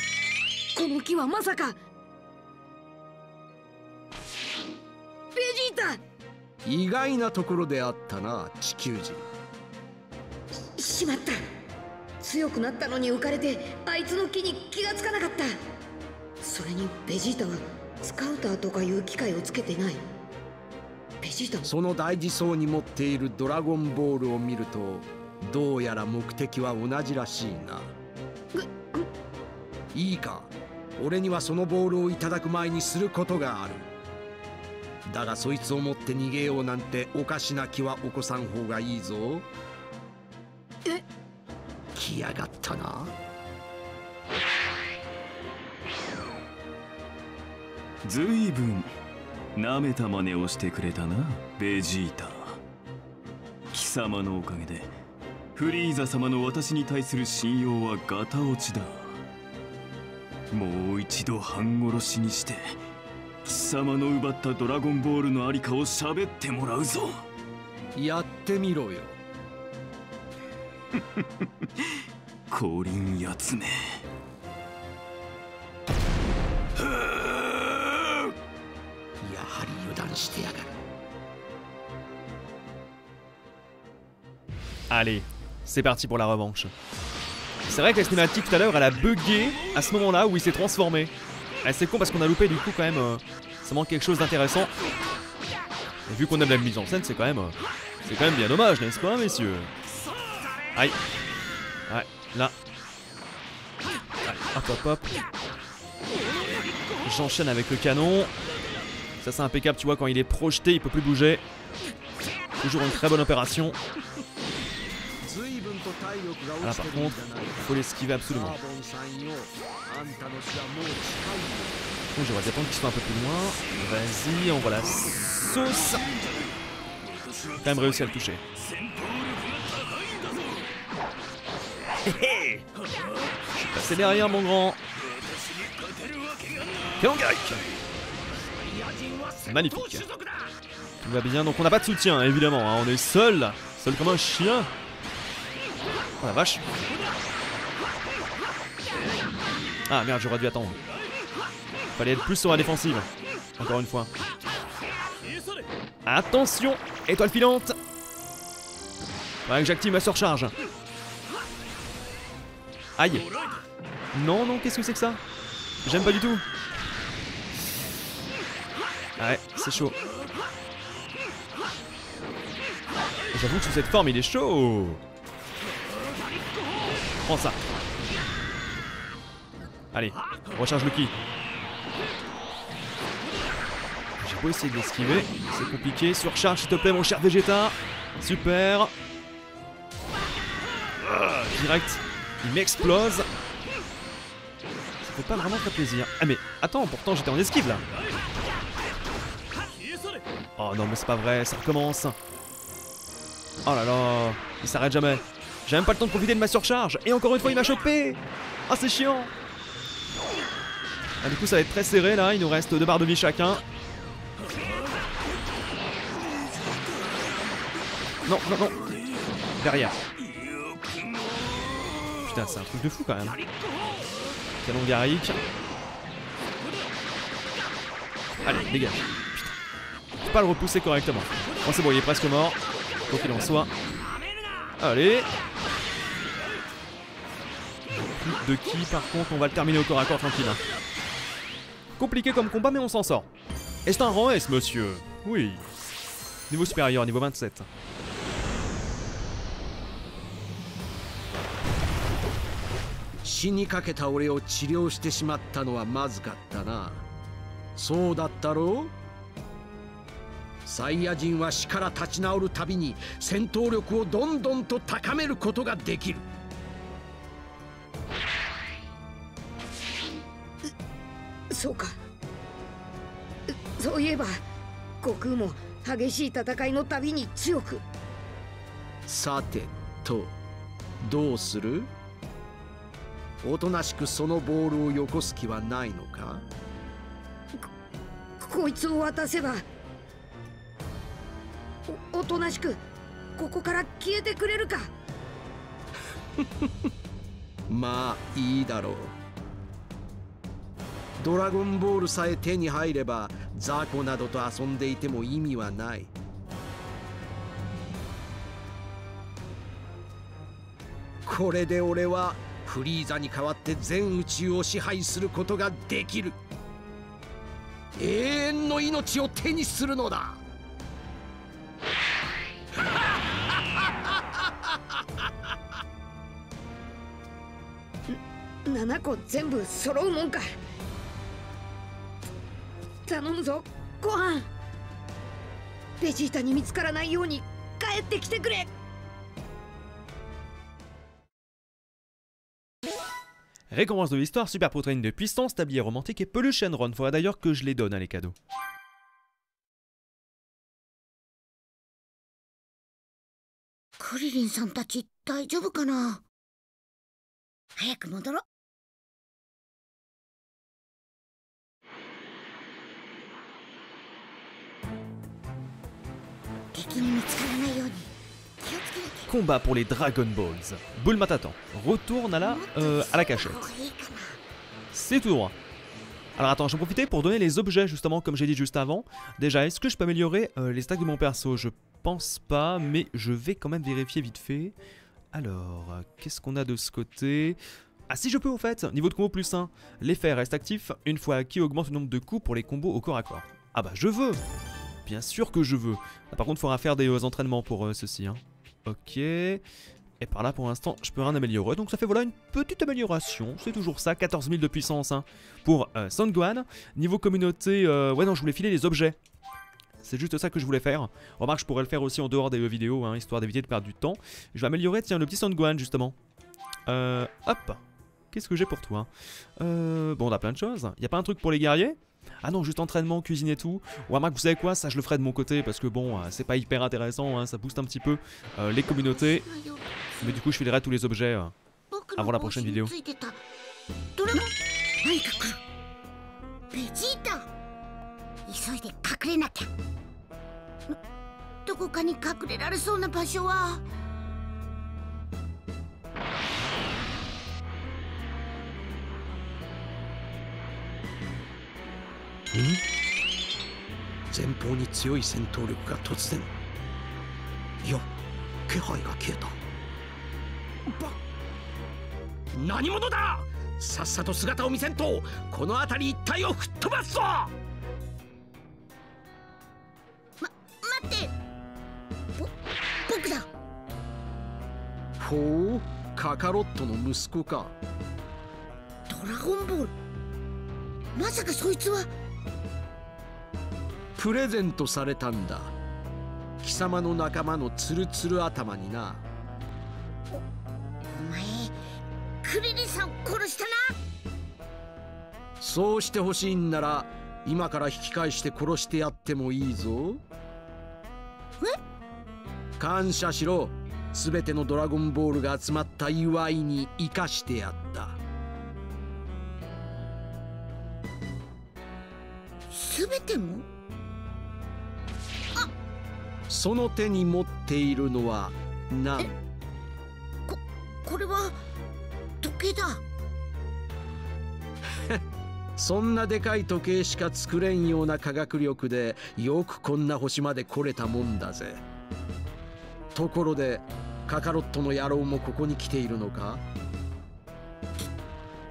この木はまさかベジータ。意外なところであったな地球人。しまった。強くなったのに浮かれてあいつの木に気がつかなかった。それにベジータはスカウターとかいう機械をつけてない。ベジータも。その大事そうに持っているドラゴンボールを見るとどうやら目的は同じらしいな。いいか。俺にはそのボールをいただく前にすることがあるだがそいつを持って逃げようなんておかしな気は起こさん方がいいぞ。え？来やがったな。ずいぶん舐めた真似をしてくれたなベジータ。貴様のおかげでフリーザ様の私に対する信用はガタ落ちだ。もう一度半殺しにして貴様の奪ったドラゴンボールのありかを喋ってもらうぞやってみろよ降臨やつめやはり油断してやがる Allez, c'est parti pour la revanche. C'est vrai que la cinématique tout à l'heure, elle a bugué à ce moment-là où il s'est transformé. C'est con parce qu'on a loupé du coup quand même. euh, ça manque quelque chose d'intéressant. Et vu qu'on a de la mise en scène, c'est quand même. euh, c'est quand même bien dommage, n'est-ce pas, messieurs? Aïe. Ouais, là. Ouais, hop hop hop. J'enchaîne avec le canon. Ça c'est impeccable, tu vois, quand il est projeté, il peut plus bouger. Toujours une très bonne opération. 随分と体力が Là 落ち par てるん contre, じゃないか faut l'esquiver absolument. ザーボンさんよあんたの死はもう近いよ Donc j'aimerais attendre qu'il soit un peu plus loin. Vas-y, on voit la sauce. Quand même réussi à le toucher. Hé hé Je suis passé derrière mon grand. Canon Garik Magnifique. Tout va bien, donc on n'a pas de soutien, évidemment. hein, On est seul. Seul comme un chien. Oh la vache. Ah merde, j'aurais dû attendre. Fallait être plus sur la défensive. Encore une fois. Attention Étoile filante Faudrait que j'active ma surcharge. Aïe Non, non, qu'est-ce que c'est que ça? J'aime pas du tout. Ouais, c'est chaud. J'avoue que sous cette forme, il est chaud Prends ça. Allez, recharge le ki. J'ai beau essayer de l'esquiver, c'est compliqué. Surcharge s'il te plaît mon cher Vegeta. Super. Ah, direct, il m'explose. Ça fait pas vraiment très plaisir. Ah mais attends, pourtant j'étais en esquive là. Oh non mais c'est pas vrai, ça recommence. Oh là là, il s'arrête jamais. J'ai même pas le temps de profiter de ma surcharge. Et encore une fois il m'a chopé. Ah c'est chiant. Ah, du coup ça va être très serré là, il nous reste deux barres de vie chacun. Non, non, non. Derrière. Putain, c'est un truc de fou quand même. Canon Garrick. Allez, dégage. Putain. Faut pas le repousser correctement. Bon, c'est bon, il est presque mort. Quoi qu'il en soit. Allez. De qui par contre, on va le terminer au corps à corps tranquille. Compliqué comme combat, mais on s'en sort. Et c'est un rang S, monsieur? Oui. Niveau supérieur, niveau 27. サイヤ人は死から立ち直るたびに戦闘力をどんどんと高めることができる。そうか。うそういえば悟空も激しい戦いのたびに強く。さてとどうする？おとなしくそのボールをよこす気はないのか？こいつを渡せばおとなしくここから消えてくれるか？まあいいだろう。ドラゴンボールさえ手に入れば雑魚などと遊んでいても意味はない。これで俺はフリーザに代わって全宇宙を支配することができる。永遠の命を手にするのだ。7個全部揃うもんか頼むぞご飯ベジータに見つからないように帰ってきてくれ Récompense de l'histoire, super protéine de puissance, tablier romantique et peluche Enron. Faudra d'ailleurs que je les donne à les cadeaux. クリリンさんたち大丈夫かな早く戻ろう Combat pour les Dragon Balls. Bulma t'attend. Retourne euh, à la, cachette. C'est tout droit. Alors attends, je vais pour donner les objets justement, comme j'ai dit juste avant. Déjà, est-ce que je peux améliorer euh, les stacks de mon perso? Je pense pas, mais je vais quand même vérifier vite fait. Alors, qu'est-ce qu'on a de ce côté? Ah si je peux au fait, niveau de combo plus 1, l'effet reste actif une fois acquis augmente le nombre de coups pour les combos au corps à corps. Ah bah je veux Bien sûr que je veux. Ah, par contre, il faudra faire des euh, entraînements pour euh, ceci. Hein. Ok. Et par là, pour l'instant, je peux rien améliorer. Donc ça fait voilà une petite amélioration. C'est toujours ça, 14 000 de puissance hein, pour euh, Son Gohan. Niveau communauté, euh, ouais non, je voulais filer les objets. C'est juste ça que je voulais faire. Remarque, je pourrais le faire aussi en dehors des vidéos, hein, histoire d'éviter de perdre du temps. Je vais améliorer, tiens, le petit Son Gohan justement. Hop. Qu'est-ce que j'ai pour toi? Bon, on a plein de choses. Y a pas un truc pour les guerriers? Ah non, juste entraînement, cuisine et tout. Warmark, vous savez quoi? Ça, je le ferai de mon côté parce que bon, euh, c'est pas hyper intéressant, hein, ça booste un petit peu euh, les communautés. Mais du coup, je filerai tous les objets euh, avant la prochaine vidéo. 前方に強い戦闘力が突然。いや気配が消えた。ば何者だ！さっさと姿を見せんとこの辺り一帯を吹っ飛ばすぞ！ま待って。ぼ僕だ。ほうカカロットの息子か。ドラゴンボール。まさかそいつはプレゼントされたんだ。貴様の仲間のツルツル頭にな。お前クリリンさんを殺したな。そうしてほしいんなら今から引き返して殺してやってもいいぞ。感謝しろ。全てのドラゴンボールが集まった祝いに生かしてやった。全ても？その手に持っているのは何これは時計だ。そんなでかい時計しか作れんような科学力でよくこんな星まで来れたもんだぜ。ところでカカロットの野郎もここに来ているのか？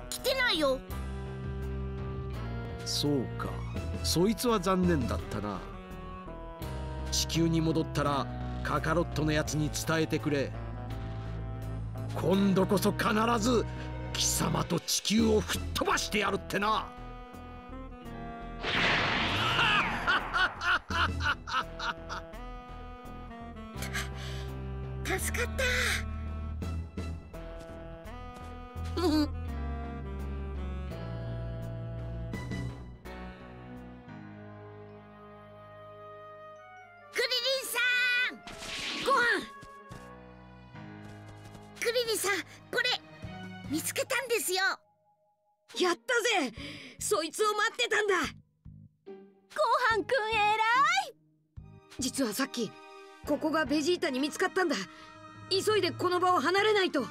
来てないよ。そうか。そいつは残念だったな地球に戻ったらカカロットのやつに伝えてくれ。今度こそ必ず貴様と地球を吹っ飛ばしてやるってな。助かった。やったぜ。そいつを待ってたんだ。ごはんくん偉い。実はさっきここがベジータに見つかったんだ。急いでこの場を離れないと。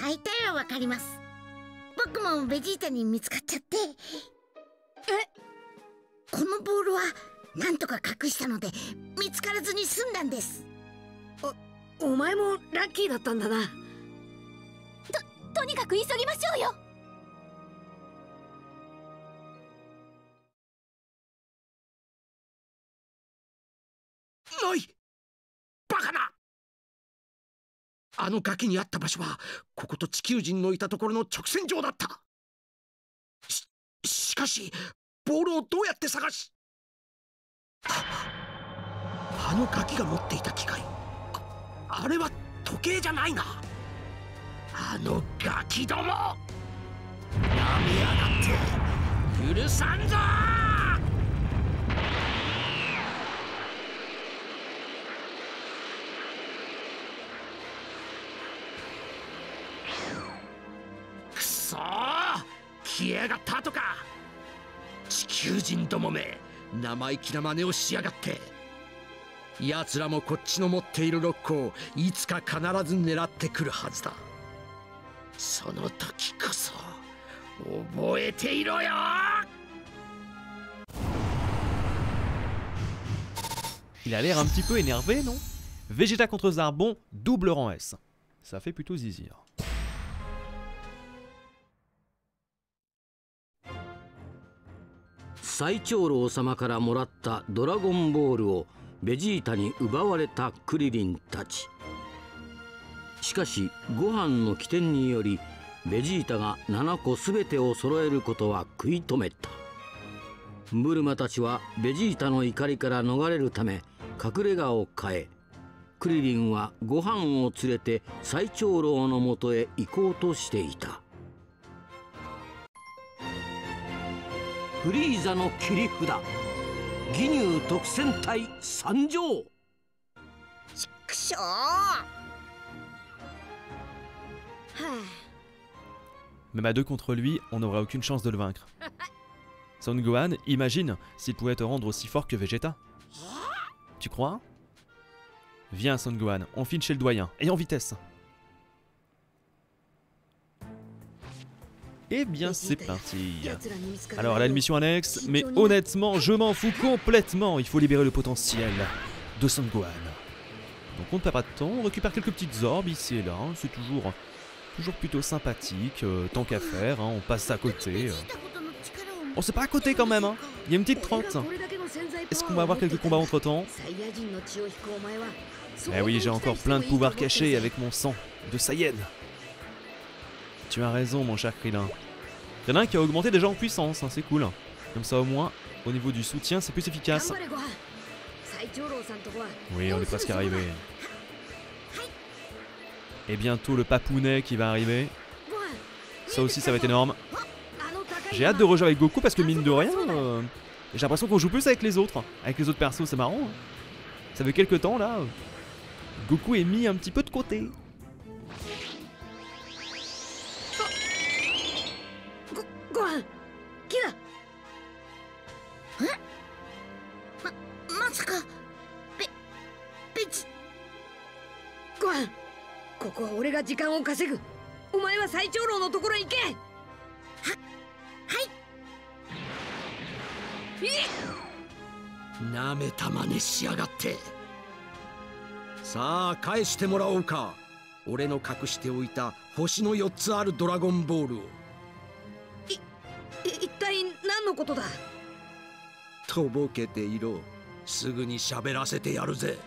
大体はわかります。僕もベジータに見つかっちゃって。え？このボールはなんとか隠したので見つからずに済んだんです。おお前もラッキーだったんだな。ととにかく急ぎましょうよない。バカな。あの崖にあった場所はここと地球人のいたところの直線上だった。ししかしボールをどうやって探しあのガキが持っていた機械ああれは時計じゃないな。あのガキどもなめやがって許さんぞ消えやがったとか地球人どもめ生意気な真似をしやがって奴らもこっちの持っているロックをいつか必ず狙ってくるはずだその時こそ覚えていろよ Il a l'air un petit peu énervé, non Vegeta contre Zarbon, double rang S. Ça fait plutôt zizir. 最長老様からもらったドラゴンボールをベジータに奪われたクリリンたち。しかしご飯の起点によりベジータが7個全てを揃えることは食い止めた。ブルマたちはベジータの怒りから逃れるため隠れ家を変えクリリンはご飯を連れて最長老のもとへ行こうとしていた。フリーザの切り札義乳特戦隊参上くしょーは Même à deux contre lui, on n'aurait aucune chance de le vaincre. Son Gohan, imagine s'il pouvait te rendre aussi fort que Vegeta. Tu crois Viens, Son Gohan, on file chez le doyen, et en vitesse. Eh bien c'est parti. Alors elle a une mission annexe, mais honnêtement je m'en fous complètement, il faut libérer le potentiel de Son Gohan. Donc on ne perd pas de temps, on récupère quelques petites orbes ici et là, hein. c'est toujours, toujours plutôt sympathique, euh, tant qu'à faire, hein. on passe à côté. Euh. On se pas à côté quand même, hein. il y a une petite trotte. Est-ce qu'on va avoir quelques combats entre temps Eh oui j'ai encore plein de pouvoirs cachés avec mon sang de Saiyan. Tu as raison, mon cher Krillin. Krillin qui a augmenté déjà en puissance, hein, c'est cool. Comme ça, au moins, au niveau du soutien, c'est plus efficace. Oui, on est presque arrivé. Et bientôt le papounet qui va arriver. Ça aussi, ça va être énorme. J'ai hâte de rejouer avec Goku parce que mine de rien, euh, j'ai l'impression qu'on joue plus avec les autres. Avec les autres persos, c'est marrant. Hein. Ça fait quelques temps là. Goku est mis un petit peu de côté. ご飯。キラままさかべベジご飯。ここは俺が時間を稼ぐ。お前は最長老のところへ行け。ははい。なめた真似しやがって。さあ返してもらおうか。俺の隠しておいた星の4つあるドラゴンボールを。一体何のことだ？とぼけていろ。すぐに喋らせてやるぜ。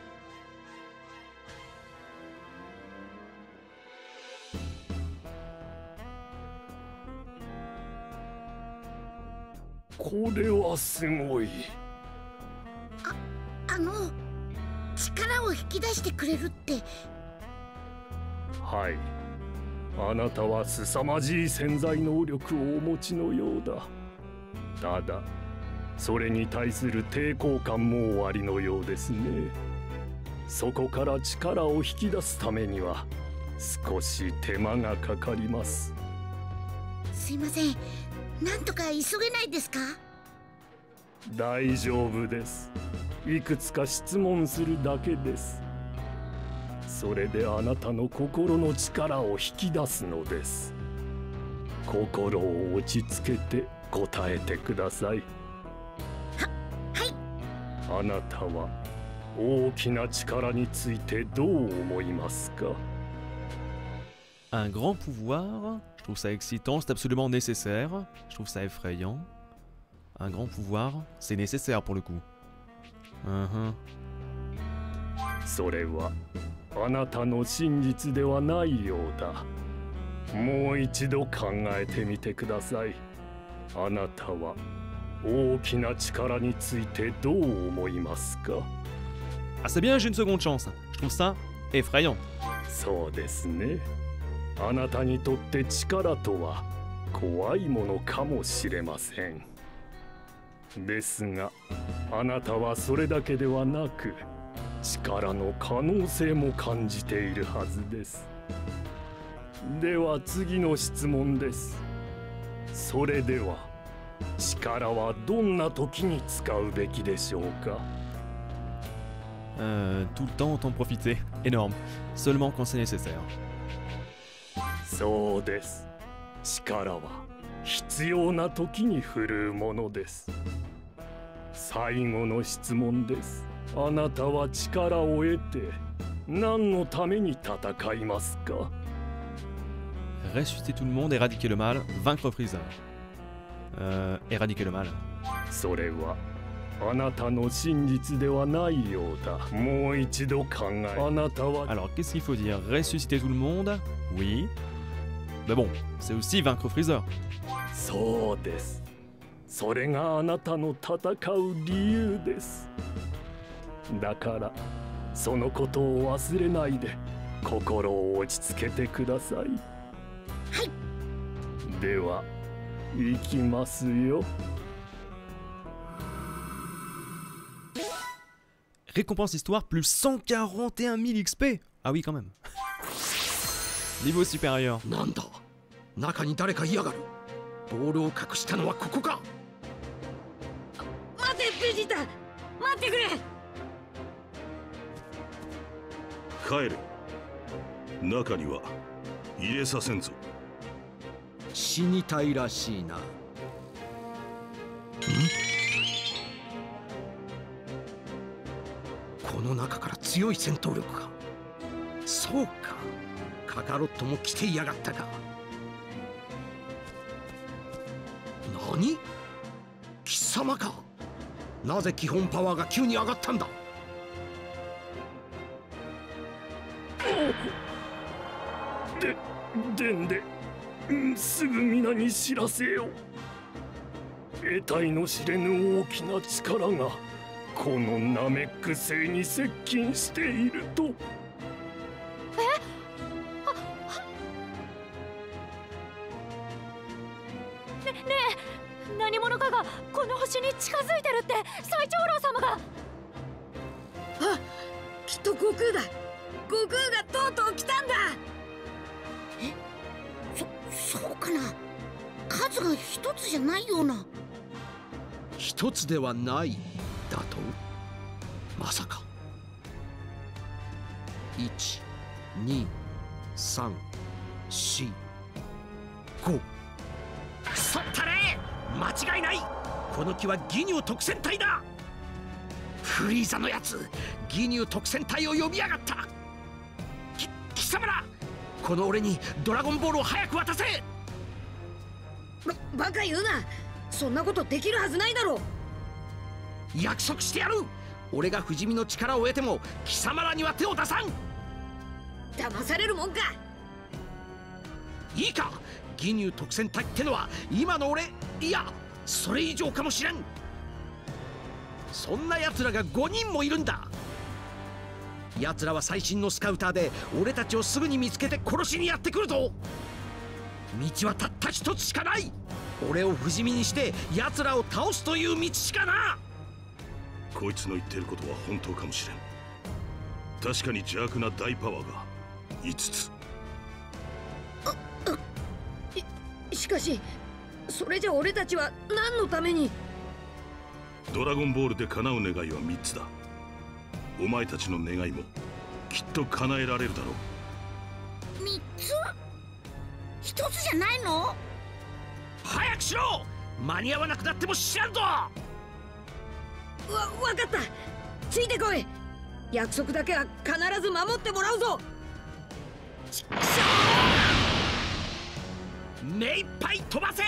これはすごい。あの力を引き出してくれるって。はいあなたは凄まじい潜在能力をお持ちのようだ。ただそれに対する抵抗感もおありのようですね。そこから力を引き出すためには少し手間がかかります。すいません。なんとか急げないですか？大丈夫です。いくつか質問するだけですそれであなたの心の力を引き出すのです心を落ち着けて答えてくださいあなたは大きな力についてどう思いますか Un grand pouvoir, je trouve ça excitant, c'est absolument nécessaire. Je trouve ça effrayant. Un grand pouvoir, c'est nécessaire pour le coup. Mhm. それはあなたの真実ではないようだ。もう一度考えてみてください。あなたは大きな力についてどう思いますか？Ah c'est bien, j'ai une seconde chance. Je trouve ça effrayant. そうですね。あなたにとって力とは怖いものかもしれません。ですがあなたはそれだけではなく力の可能性も感じているはずですでは次の質問ですそれでは力はどんな時に使うべきでしょうか？Euh, tout le temps, autant profiter. Énorme. Seulement quand c'est nécessaire. そうです力は必要な時に振るうものです最後の質問ですあなたは力を得て何のために戦いますか Ressusciter tout le monde, éradiquer le mal, vaincre Freezer. Euh, éradiquer le mal. それはあなたの真実ではないようだもう一度考えあなたは Alors, qu'est-ce qu'il faut dire Ressusciter tout le monde Oui. Mais bon, c'est aussi vaincre Freezer. そうですそれがあなたの戦う理由ですだからそのことを忘れないで心を落ち着けてください。はい。では行きますよ。Récompense histoire plus 141 000 XP Ah oui, quand même. Niveau supérieur. なんだ。中に誰かいやがる。ボールを隠したのはここか。ベジータ待ってくれ帰れ。中には入れさせんぞ。死にたいらしいな。この中から強い戦闘力が。そうか。カカロットも来ていやがったか。何？貴様か。なぜ基本パワーが急に上がったんだ？ででんで、うんすぐ皆に知らせよ得体の知れぬ大きな力がこのナメック星に接近していると。ねねえ。何者かがこの星に近づいてるって最長老様が。あきっと悟空だ悟空がとうとう来たんだ。そそうかな？数が一つじゃないような。一つではないだと？まさか。12345そったれ間違いない！この木はギニュー特戦隊だ！フリーザのやつギニュー特戦隊を呼びやがったこの俺にドラゴンボールを早く渡せ！ババカ言うな。そんなことできるはずないだろ約束してやる！俺が不死身の力を得ても貴様らには手を出さん！騙されるもんか。いいか！ギニュー特戦隊ってのは今の俺いやそれ以上かもしれん！そんな奴らが5人もいるんだ奴らは最新のスカウターで俺たちをすぐに見つけて殺しにやってくるぞ。道はたった一つしかない。俺を不死身にして奴らを倒すという道しかな。こいつの言ってることは本当かもしれん。確かに邪悪な大パワーが5つ。しかしそれじゃ俺たちは何のために？ドラゴンボールで叶う願いは3つだお前たちの願いもきっと叶えられるだろう。三つ？一つじゃないの？早くしろ！間に合わなくなっても知らんぞわ分かった。ついてこい。約束だけは必ず守ってもらうぞ。目いっぱい飛ばせ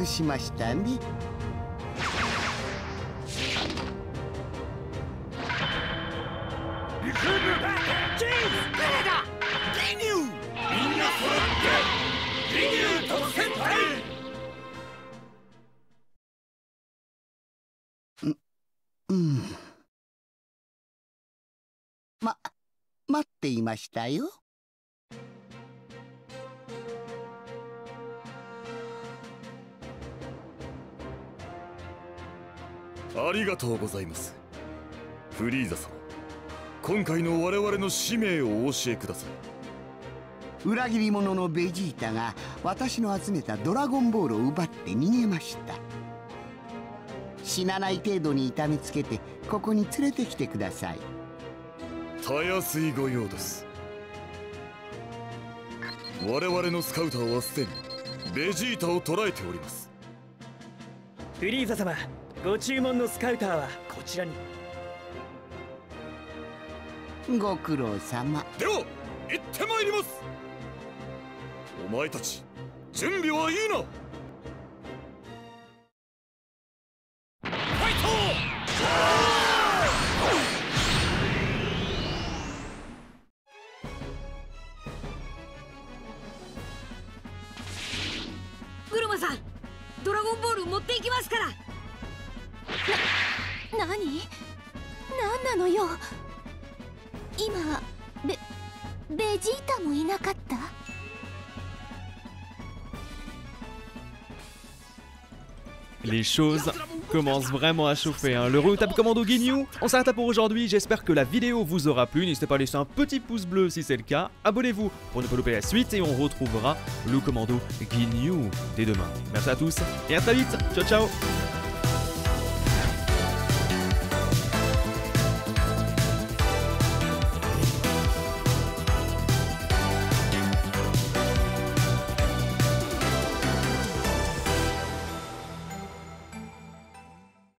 到着しましたねうん。ま待っていましたよありがとうございます。フリーザ様今回の我々の使命をお教えください。裏切り者のベジータが私の集めたドラゴンボールを奪って逃げました。死なない程度に痛めつけてここに連れてきてください。たやすいご用です。我々のスカウターはすでにベジータを捕らえております。フリーザ様ご注文のスカウターはこちらに。ご苦労様。では行ってまいります。お前たち準備はいいな choses commencent vraiment à chauffer. Hein. Le retable commando Ginyu, on s'arrête pour aujourd'hui. J'espère que la vidéo vous aura plu. N'hésitez pas à laisser un petit pouce bleu si c'est le cas. Abonnez-vous pour ne pas louper la suite et on retrouvera le commando Ginyu dès demain. Merci à tous et à très vite. Ciao ciao